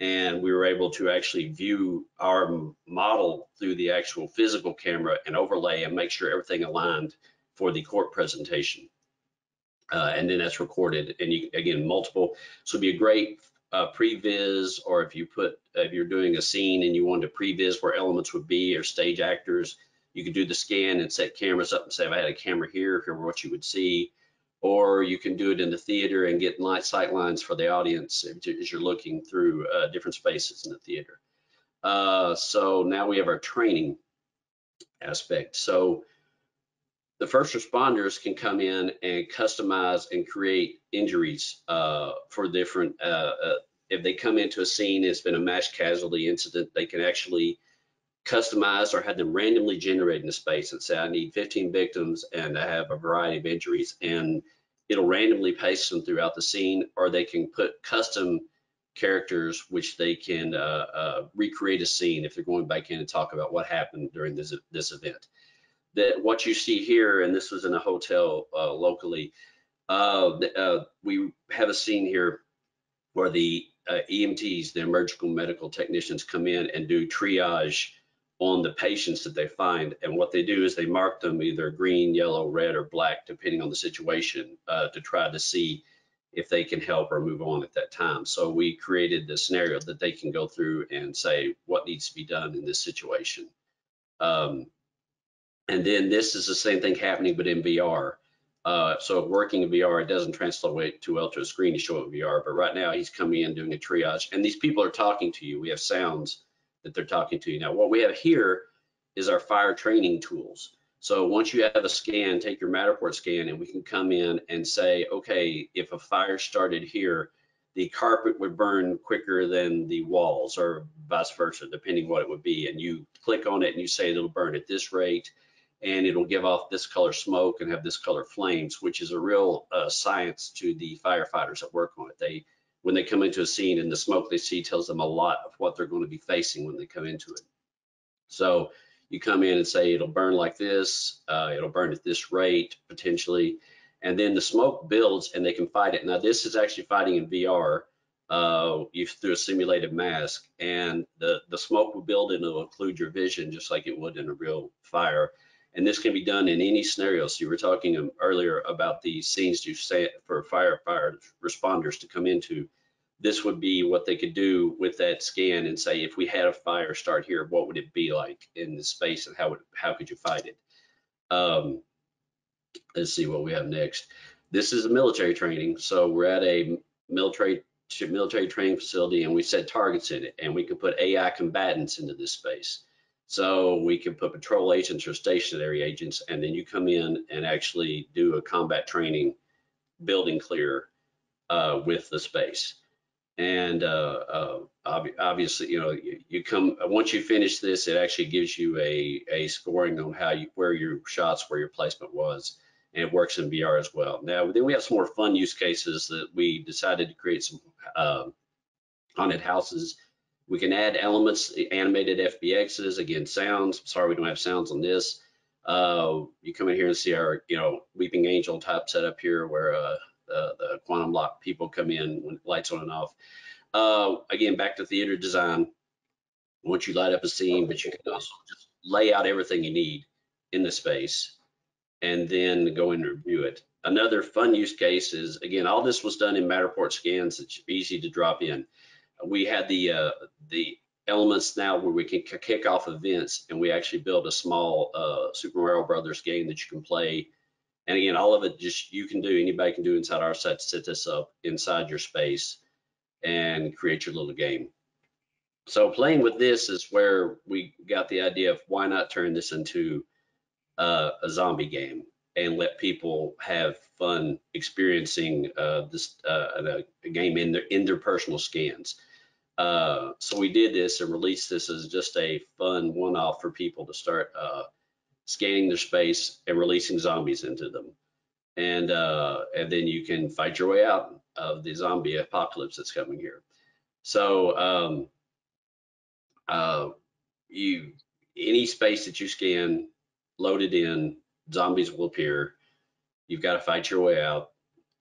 And we were able to actually view our model through the actual physical camera and overlay and make sure everything aligned for the court presentation. Uh, and then that's recorded and you again multiple so it'd be a great uh, pre-viz or if you put if you're doing a scene and you want to pre-viz where elements would be or stage actors you could do the scan and set cameras up and say, if I had a camera here, here what you would see. Or you can do it in the theater and get light sight lines for the audience as you're looking through uh, different spaces in the theater. Uh, so now we have our training aspect. So the first responders can come in and customize and create injuries uh, for different, uh, uh, if they come into a scene, it's been a mass casualty incident, they can actually customize or have them randomly generate in a space and say, I need 15 victims and I have a variety of injuries. And it'll randomly paste them throughout the scene, or they can put custom characters which they can uh, uh, recreate a scene if they're going back in and talk about what happened during this, this event. That what you see here, and this was in a hotel uh, locally, uh, uh, we have a scene here where the uh, EMTs, the emergency medical technicians, come in and do triage on the patients that they find. And what they do is they mark them either green, yellow, red, or black, depending on the situation, uh, to try to see if they can help or move on at that time. So we created the scenario that they can go through and say what needs to be done in this situation. Um, and then this is the same thing happening, but in VR. Uh, so working in VR, it doesn't translate too well to a screen to show it VR, but right now he's coming in doing a triage and these people are talking to you. We have sounds that they're talking to you. Now, what we have here is our fire training tools. So once you have a scan, take your Matterport scan and we can come in and say, okay, if a fire started here, the carpet would burn quicker than the walls or vice versa, depending what it would be. And you click on it and you say it'll burn at this rate and it'll give off this color smoke and have this color flames, which is a real uh, science to the firefighters that work on it. They when they come into a scene and the smoke they see tells them a lot of what they're going to be facing when they come into it. So you come in and say it'll burn like this, uh, it'll burn at this rate potentially, and then the smoke builds and they can fight it. Now this is actually fighting in VR uh, through a simulated mask, and the the smoke will build and it'll include your vision just like it would in a real fire. And this can be done in any scenario. So you were talking um, earlier about the scenes you say for fire fire responders to come into this would be what they could do with that scan and say, if we had a fire start here, what would it be like in the space and how would how could you fight it? Um, let's see what we have next. This is a military training. So we're at a military military training facility and we set targets in it and we can put AI combatants into this space. So we can put patrol agents or stationary agents and then you come in and actually do a combat training building clear uh, with the space. And uh, uh, ob obviously, you know, you, you, come once you finish this, it actually gives you a, a scoring on how you where your shots, where your placement was and it works in VR as well. Now, then we have some more fun use cases that we decided to create some uh, haunted houses. We can add elements, animated FBXs, again, sounds. Sorry, we don't have sounds on this. Uh, you come in here and see our, you know, Weeping Angel type setup here where uh, the, the quantum lock people come in when lights on and off. Uh, again, back to theater design. Once you light up a scene, but you can also just lay out everything you need in the space and then go in and review it. Another fun use case is, again, all this was done in Matterport scans. It's easy to drop in. We had the uh, the elements now where we can kick off events and we actually build a small uh, Super Mario Brothers game that you can play. And again, all of it just you can do, anybody can do inside RSET, set this up inside your space and create your little game. So playing with this is where we got the idea of why not turn this into uh, a zombie game and let people have fun experiencing uh, this uh, a, game in their in their personal scans. Uh, so we did this and released this as just a fun one-off for people to start uh, scanning their space and releasing zombies into them, and uh, and then you can fight your way out of the zombie apocalypse that's coming here. So um, uh, you any space that you scan loaded in, zombies will appear. You've got to fight your way out.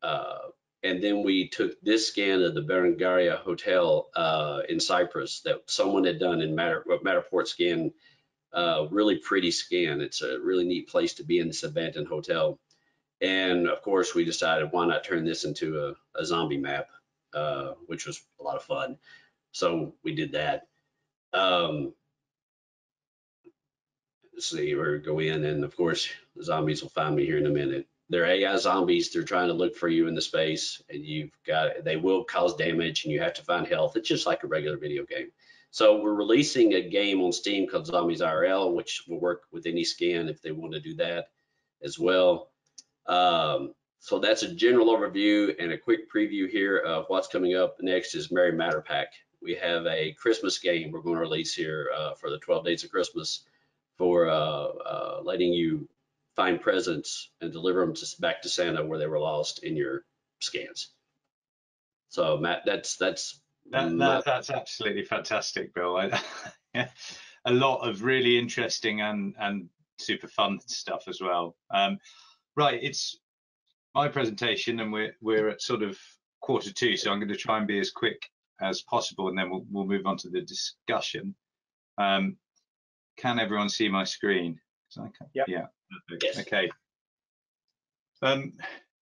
Uh, and then we took this scan of the Berengaria Hotel uh, in Cyprus that someone had done in Matter, Matterport scan. Uh, really pretty scan. It's a really neat place to be in this abandoned hotel. And of course, we decided why not turn this into a, a zombie map, uh, which was a lot of fun. So we did that. Um, see or go in and of course zombies will find me here in a minute they're ai zombies. They're trying to look for you in the space and you've got they will cause damage and you have to find health. It's just like a regular video game. So we're releasing a game on steam called zombies irl which will work with any scan if they want to do that as well. Um, so that's a general overview and a quick preview here of what's coming up next is merry matter pack. We have a christmas game we're going to release here uh, for the 12 days of christmas for uh, uh, letting you find presents and deliver them to, back to Santa where they were lost in your scans. So Matt, that's that's that, that, that's absolutely fantastic, Bill. I, a lot of really interesting and and super fun stuff as well. Um, right, it's my presentation, and we're we're at sort of quarter two, so I'm going to try and be as quick as possible, and then we'll we'll move on to the discussion. Um, can everyone see my screen? Yep. Yeah. Yes. Okay. Um,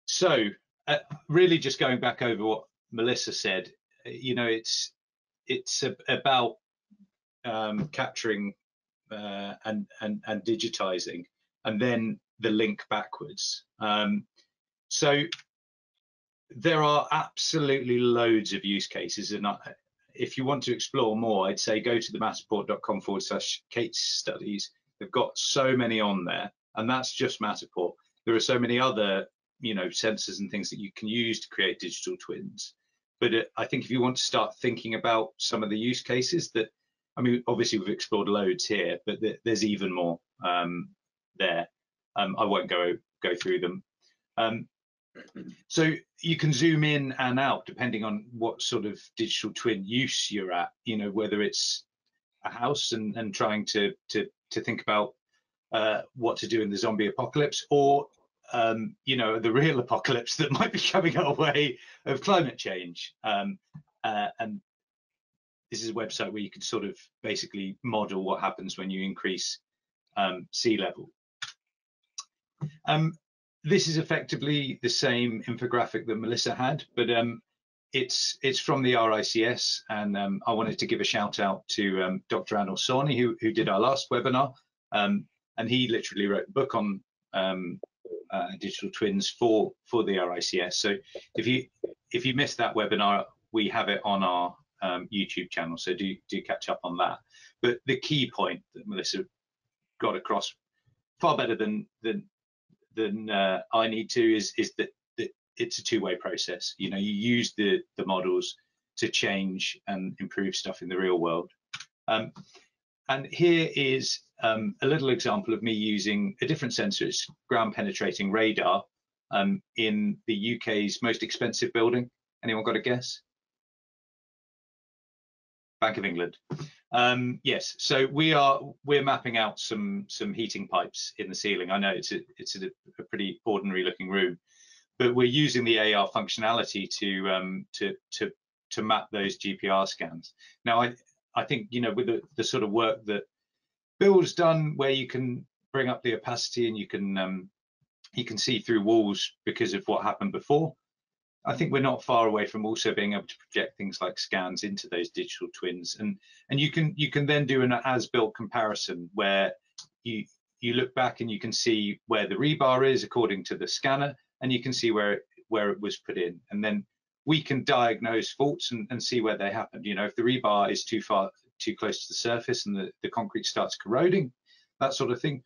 so uh, really just going back over what Melissa said, you know, it's it's a, about um, capturing uh, and, and, and digitizing and then the link backwards. Um, so there are absolutely loads of use cases and I, if you want to explore more, I'd say go to the matterport.com forward slash case studies. They've got so many on there, and that's just Matterport. There are so many other, you know, sensors and things that you can use to create digital twins. But it, I think if you want to start thinking about some of the use cases that, I mean, obviously we've explored loads here, but th there's even more um, there. Um, I won't go go through them. Um, so you can zoom in and out depending on what sort of digital twin use you're at you know whether it's a house and, and trying to to to think about uh, what to do in the zombie apocalypse or um, you know the real apocalypse that might be coming our way of climate change. Um, uh, and this is a website where you can sort of basically model what happens when you increase um, sea level. Um, this is effectively the same infographic that Melissa had, but um, it's it's from the RICS, and um, I wanted to give a shout out to um, Dr. Anil Sawhney, who who did our last webinar, um, and he literally wrote a book on um, uh, digital twins for for the RICS. So if you if you missed that webinar, we have it on our um, YouTube channel. So do do catch up on that. But the key point that Melissa got across far better than than than uh, I need to is is that it's a two-way process. You know, you use the the models to change and improve stuff in the real world. Um, and here is um, a little example of me using a different sensor. It's ground penetrating radar um, in the UK's most expensive building. Anyone got a guess? Bank of England. Um, yes, so we are we're mapping out some some heating pipes in the ceiling. I know it's a it's a, a pretty ordinary looking room, but we're using the AR functionality to um, to to to map those GPR scans. Now, I I think you know with the, the sort of work that Bill's done, where you can bring up the opacity and you can um, you can see through walls because of what happened before. I think we're not far away from also being able to project things like scans into those digital twins, and and you can you can then do an as-built comparison where you you look back and you can see where the rebar is according to the scanner, and you can see where it, where it was put in, and then we can diagnose faults and, and see where they happened. You know, if the rebar is too far, too close to the surface and the, the concrete starts corroding, that sort of thing,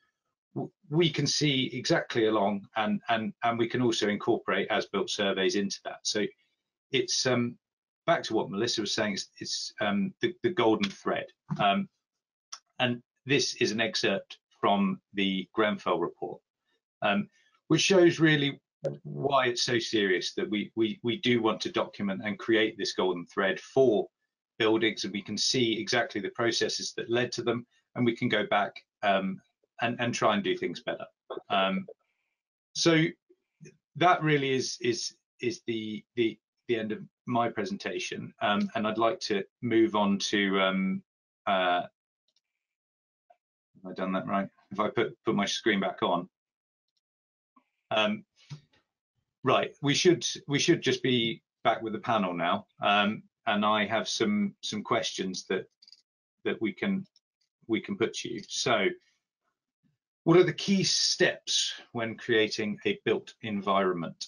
we can see exactly along and and and we can also incorporate as built surveys into that. So it's um, back to what Melissa was saying, it's, it's um, the, the, golden thread. Um, and this is an excerpt from the Grenfell report, um, which shows really why it's so serious that we, we, we do want to document and create this golden thread for buildings and we can see exactly the processes that led to them and we can go back um, and, and try and do things better. Um, so that really is is is the the the end of my presentation um, and I'd like to move on to um, uh, have I done that right? If I put put my screen back on. Um, Right, we should we should just be back with the panel now, um, and I have some some questions that that we can we can put to you. So, what are the key steps when creating a built environment?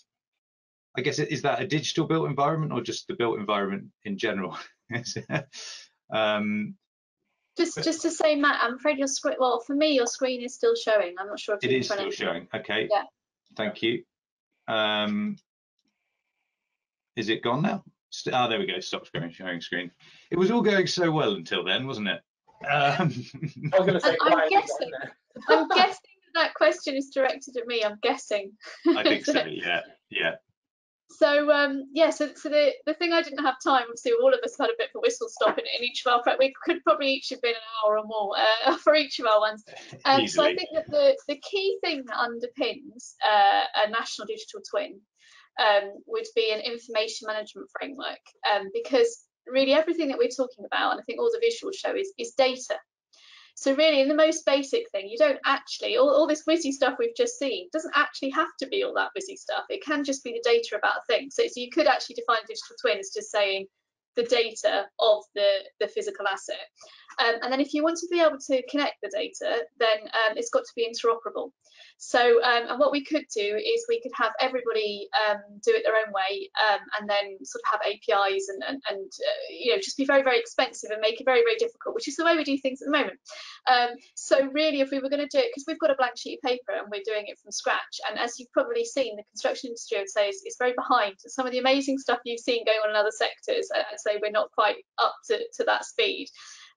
I guess is that a digital built environment or just the built environment in general? um, just just to say, Matt, I'm afraid your screen. Well, for me, your screen is still showing. I'm not sure if it is still showing. Okay. Yeah. Thank you. Um, is it gone now? Ah, oh, there we go. Stop sharing, sharing screen. It was all going so well until then, wasn't it? Um, I was going to say. I'm guessing. I'm guessing that question is directed at me. I'm guessing. I think so. Yeah. Yeah. So um, yeah, so, so the, the thing I didn't have time, obviously all of us had a bit of a whistle stop in, in each of our prep. We could probably each have been an hour or more uh, for each of our ones. Um, so I think that the, the key thing that underpins uh, a national digital twin um, would be an information management framework um, because really everything that we're talking about, and I think all the visuals show is, is data. So really, in the most basic thing, you don't actually, all, all this WYSI stuff we've just seen doesn't actually have to be all that WYSI stuff. It can just be the data about a thing. So, so you could actually define digital twin as just saying the data of the, the physical asset. Um, and then if you want to be able to connect the data, then um, it's got to be interoperable. So, um, and what we could do is we could have everybody um, do it their own way um, and then sort of have APIs and, and, and uh, you know, just be very, very expensive and make it very, very difficult, which is the way we do things at the moment. Um, so really, if we were going to do it, because we've got a blank sheet of paper and we're doing it from scratch, and as you've probably seen, the construction industry, I would say, is, is very behind. Some of the amazing stuff you've seen going on in other sectors, I'd say we're not quite up to, to that speed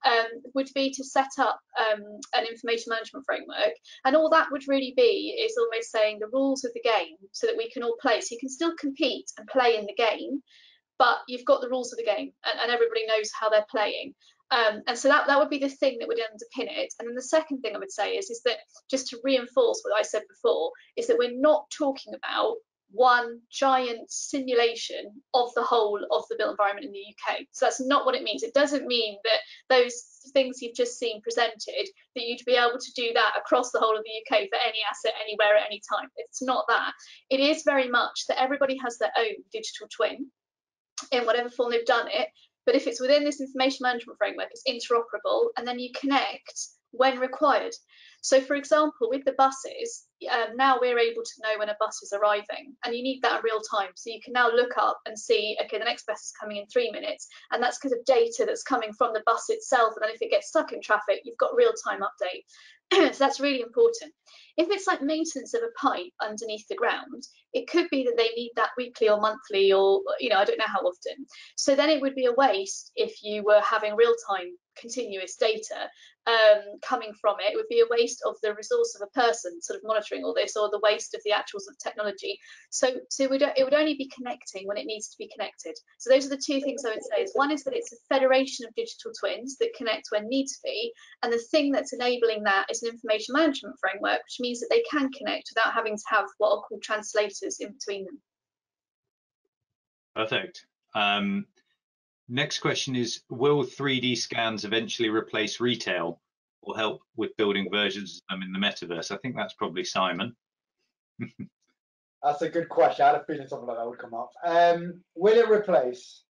um, would be to set up um, an information management framework. And all that would really be is almost saying the rules of the game so that we can all play. So you can still compete and play in the game, but you've got the rules of the game and, and everybody knows how they're playing. Um, and so that, that would be the thing that would underpin it. And then the second thing I would say is, is that just to reinforce what I said before, is that we're not talking about one giant simulation of the whole of the built environment in the UK. So that's not what it means. It doesn't mean that those things you've just seen presented, that you'd be able to do that across the whole of the UK for any asset, anywhere, at any time. It's not that. It is very much that everybody has their own digital twin in whatever form they've done it. But if it's within this information management framework, it's interoperable, and then you connect when required. So for example, with the buses, um, now we're able to know when a bus is arriving and you need that in real time. So you can now look up and see, okay, the next bus is coming in three minutes. And that's because of data that's coming from the bus itself. And then if it gets stuck in traffic, you've got real time update. so that's really important. If it's like maintenance of a pipe underneath the ground, it could be that they need that weekly or monthly or, you know, I don't know how often. So then it would be a waste if you were having real time continuous data um, coming from it. It would be a waste of the resource of a person sort of monitoring all this or the waste of the actual sort of technology. So, so it would, it would only be connecting when it needs to be connected. So those are the two things I would say is one is that it's a federation of digital twins that connect when need to be. And the thing that's enabling that is an information management framework, which means that they can connect without having to have what are called translators in between them. Perfect. Um, Next question is, will 3D scans eventually replace retail or help with building versions of them in the metaverse? I think that's probably Simon. that's a good question. I had a feeling something like that would come up. Um, will it replace?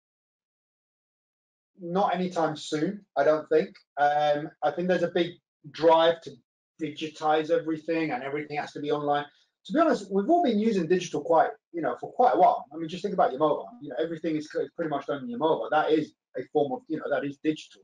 Not anytime soon, I don't think. Um, I think there's a big drive to digitize everything and everything has to be online to be honest, we've all been using digital quite, you know, for quite a while. I mean, just think about your mobile. You know, everything is pretty much done in your mobile. That is a form of, you know, that is digital.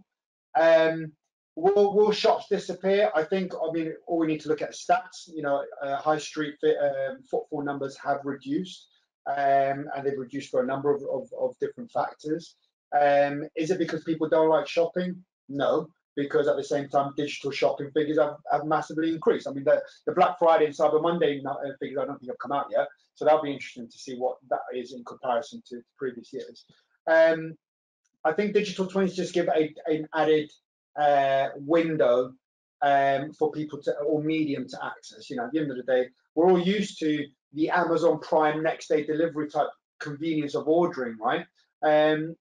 Um, will will shops disappear? I think. I mean, all we need to look at stats. You know, uh, high street fit, um, footfall numbers have reduced, um, and they've reduced for a number of, of, of different factors. Um, is it because people don't like shopping? No because at the same time, digital shopping figures have, have massively increased. I mean, the, the Black Friday and Cyber Monday uh, figures I don't think have come out yet, so that'll be interesting to see what that is in comparison to previous years. Um, I think digital twins just give a, an added uh, window um, for people to or medium to access. You know, at the end of the day, we're all used to the Amazon Prime next day delivery type convenience of ordering, right? Um,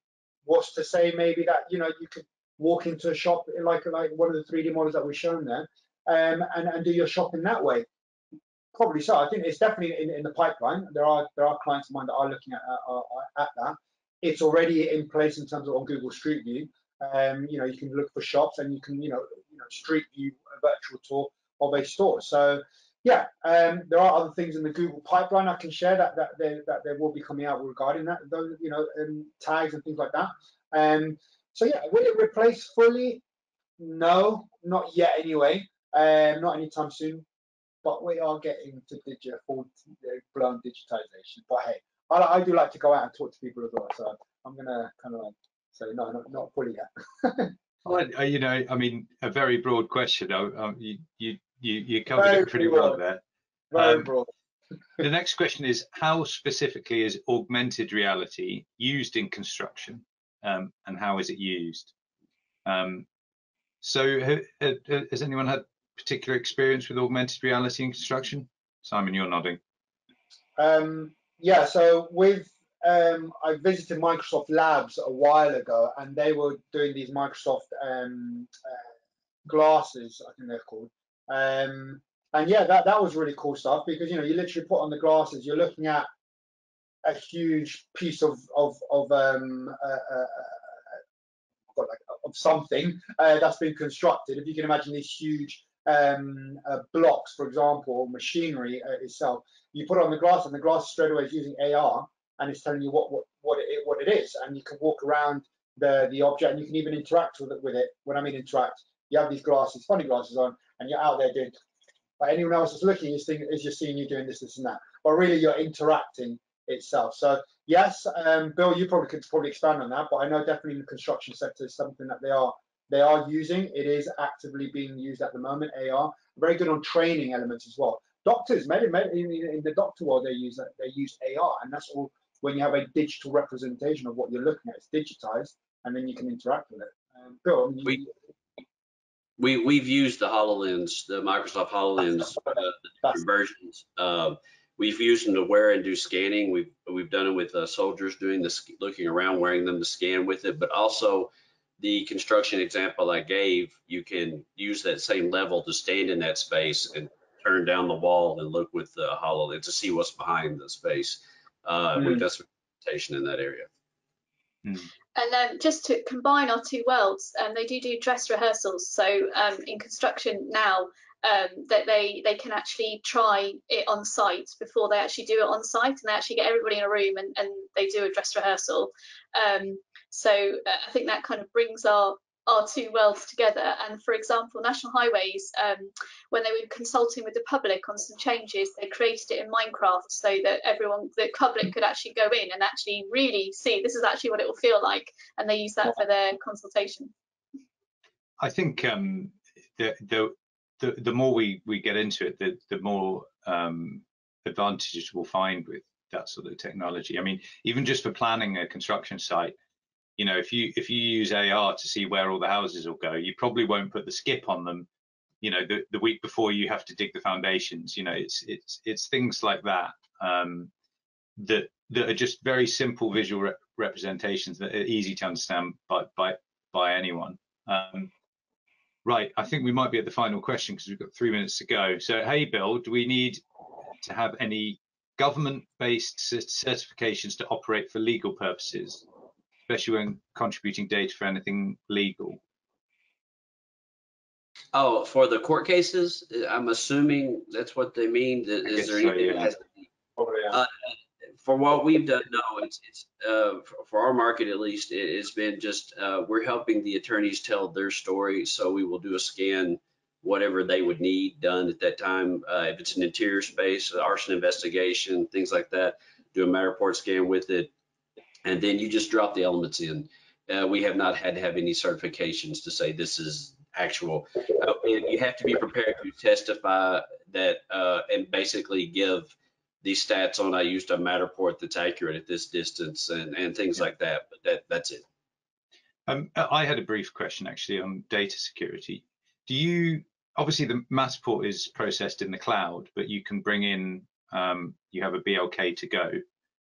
what's to say maybe that you know you could walk into a shop like like one of the 3D models that we've shown there, um, and and do your shopping that way. Probably so. I think it's definitely in, in the pipeline. There are there are clients of mine that are looking at at that. It's already in place in terms of on Google Street View. Um, you know, you can look for shops and you can you know you know Street View a virtual tour of a store. So yeah, um, there are other things in the Google pipeline I can share that that they, that they will be coming out regarding that. Those you know um, tags and things like that. Um, so yeah, will it replace fully? No, not yet anyway. Um, not anytime soon. But we are getting to digital full blown digitization. But hey, I, I, do like to go out and talk to people as well. So I'm gonna kind of like say no, not, not fully yet. well, you know, I mean, a very broad question. Um, you you you you covered very it pretty broad. well there. Very um, broad. the next question is how specifically is augmented reality used in construction um, and how is it used? Um, so has anyone had particular experience with augmented reality in construction? Simon, you're nodding. Um, yeah, so with um, I visited Microsoft Labs a while ago, and they were doing these Microsoft um, uh, glasses, I think they're called. Um, and yeah, that, that was really cool stuff because you know you literally put on the glasses, you're looking at a huge piece of of of um, uh, uh, uh, like, of something uh, that's been constructed. If you can imagine these huge um, uh, blocks, for example, machinery uh, itself, you put it on the glass, and the glass straight away is using AR, and it's telling you what what what it what it is, and you can walk around the the object, and you can even interact with it. With it, when I mean interact, you have these glasses, funny glasses on, and you're out there doing. But anyone else that's looking is, thinking, is just seeing you doing this, this, and that. But really, you're interacting itself. So yes, um, Bill, you probably could probably expand on that, but I know definitely in the construction sector is something that they are they are using. It is actively being used at the moment. AR very good on training elements as well. Doctors, med, in, in the doctor world, they use they use AR, and that's all when you have a digital representation of what you're looking at. It's digitized, and then you can interact with it. Um, Bill, we, we we've used the Hololens, the Microsoft Hololens, uh, the versions. Uh, We've used them to wear and do scanning. We've we've done it with uh, soldiers doing this, looking around, wearing them to scan with it. But also, the construction example I gave, you can use that same level to stand in that space and turn down the wall and look with the HoloLens to see what's behind the space. Uh, mm. We've done some presentation in that area. Mm. And um, just to combine our two worlds, um, they do do dress rehearsals. So um, in construction now, um, that they they can actually try it on site before they actually do it on site, and they actually get everybody in a room and, and they do a dress rehearsal. Um, so uh, I think that kind of brings our our two worlds together. And for example, National Highways, um, when they were consulting with the public on some changes, they created it in Minecraft so that everyone, the public could actually go in and actually really see this is actually what it will feel like. And they use that for their consultation. I think um, the, the, the, the more we, we get into it, the, the more um, advantages we'll find with that sort of technology. I mean, even just for planning a construction site, you know, if you if you use AR to see where all the houses will go, you probably won't put the skip on them, you know, the, the week before you have to dig the foundations. You know, it's it's it's things like that um, that that are just very simple visual rep representations that are easy to understand by by by anyone. Um, right, I think we might be at the final question because we've got three minutes to go. So, hey, Bill, do we need to have any government-based certifications to operate for legal purposes? especially when contributing data for anything legal? Oh, for the court cases, I'm assuming that's what they mean. Is there so, anything yeah. that has to be? Uh, for what we've done, no, it's, it's, uh, for- our market at least, it, it's been just, uh, we're helping the attorneys tell their story. So we will do a scan, whatever they would need done at that time. Uh, if it's an interior space, arson investigation, things like that, do a Matterport scan with it. And then you just drop the elements in. Uh, we have not had to have any certifications to say this is actual. Uh, you have to be prepared to testify that, uh, and basically give these stats on, I used a Matterport that's accurate at this distance and, and things like that, but that, that's it. Um, I had a brief question actually on data security. Do you obviously the Matterport is processed in the cloud, but you can bring in um, you have a BLK to go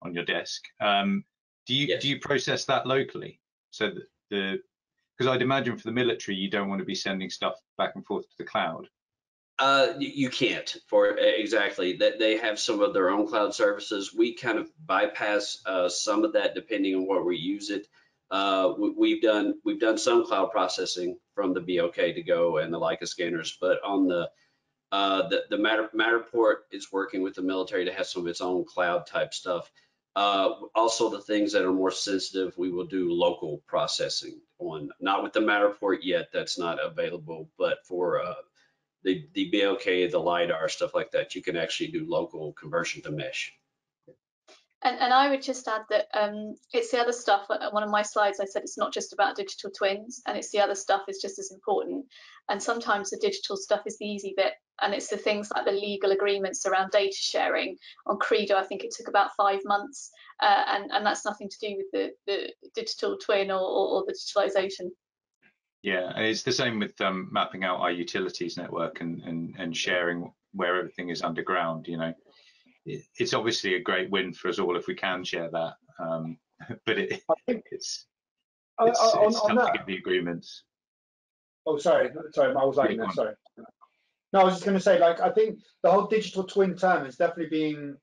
on your desk. Um, do you Yes. do you process that locally? So that the because I'd imagine for the military you don't want to be sending stuff back and forth to the cloud. Uh, you, can't for exactly that. They have some of their own cloud services. We kind of bypass uh, some of that depending on what we use it. Uh, we, we've done we've done some cloud processing from the BLK to go and the Leica scanners, but on the uh, the, the Matter, Matterport is working with the military to have some of its own cloud type stuff. Uh, also, the things that are more sensitive, we will do local processing on. Not with the Matterport yet, that's not available, but for uh, the the BLK, the lidar stuff like that, you can actually do local conversion to mesh. And, and I would just add that um, it's the other stuff. uh, One of my slides, I said it's not just about digital twins, and it's the other stuff is just as important. And sometimes the digital stuff is the easy bit, and it's the things like the legal agreements around data sharing. On Credo, I think it took about five months, uh, and and that's nothing to do with the, the digital twin or, or, or the digitalization. Yeah, and it's the same with um, mapping out our utilities network and, and and sharing where everything is underground. You know, it, it's obviously a great win for us all if we can share that, um, but it, I think it's uh, it's, on, it's on tough that, to get the agreements. Oh, sorry, sorry, I was there, on. sorry. No, I was just going to say, like, I think the whole digital twin term is definitely being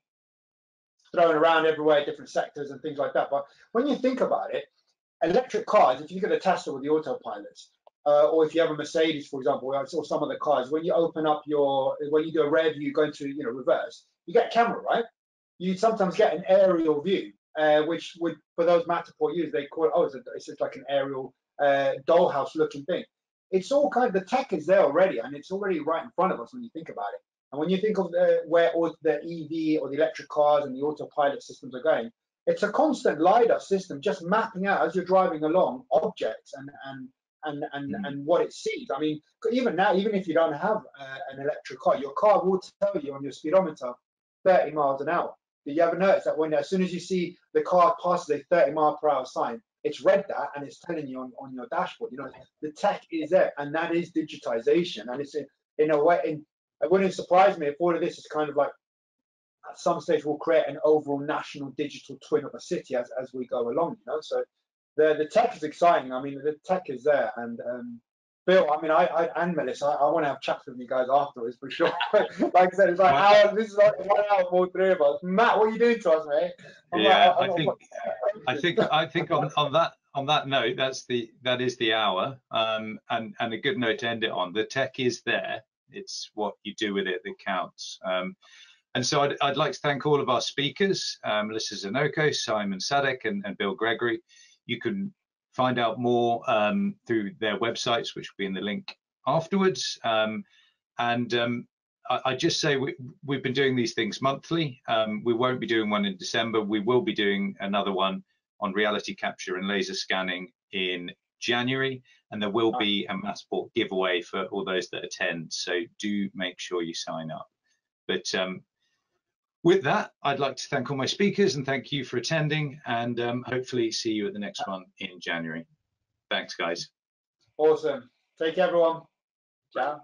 thrown around everywhere, different sectors and things like that. But when you think about it, electric cars, if you look at a Tesla with the autopilots, uh, or if you have a Mercedes, for example, or or some of the cars, when you open up your, when you do a rear view, going to, you know, reverse, you get a camera, right? You sometimes get an aerial view, uh, which would, for those Matterport users, they call it, oh, it's, a, it's just like an aerial uh, dollhouse looking thing. It's all kind of, the tech is there already, and it's already right in front of us when you think about it. And when you think of the, where all the EV or the electric cars and the autopilot systems are going, it's a constant LiDAR system just mapping out as you're driving along objects and, and, and, and, Mm. and what it sees. I mean, even now, even if you don't have uh, an electric car, your car will tell you on your speedometer 30 miles an hour. Did you ever notice that when as soon as you see the car passes a 30 mile per hour sign, it's read that and it's telling you on, on your dashboard. You know, the tech is there, and that is digitization. And it's in, in a way, in, it wouldn't surprise me if all of this is kind of like at some stage we'll create an overall national digital twin of a city as, as we go along. You know, so the the tech is exciting. I mean, the tech is there, and um, Bill, I mean, I, I and Melissa, I, I want to have chats with you guys afterwards for sure. like I said, it's like hours. This is like one hour for all three of us. Matt, what are you doing to us, mate? I'm Yeah, like, I think I think I think on, on that on that note, that's the that is the hour, um, and and a good note to end it on. The tech is there. It's what you do with it that counts. Um, and so I'd, I'd, like to thank all of our speakers, um, Melissa Zanocco, Simon Sadek, and, and, Bill Gregory. You can find out more um, through their websites, which will be in the link afterwards. Um, and um, I, I, just say we, have been doing these things monthly. Um, we won't be doing one in December. We will be doing another one on reality capture and laser scanning in January, and there will be a Matterport giveaway for all those that attend. So do make sure you sign up. But um, with that, I'd like to thank all my speakers and thank you for attending and um, hopefully see you at the next one in January. Thanks, guys. Awesome. Take care, everyone. Ciao.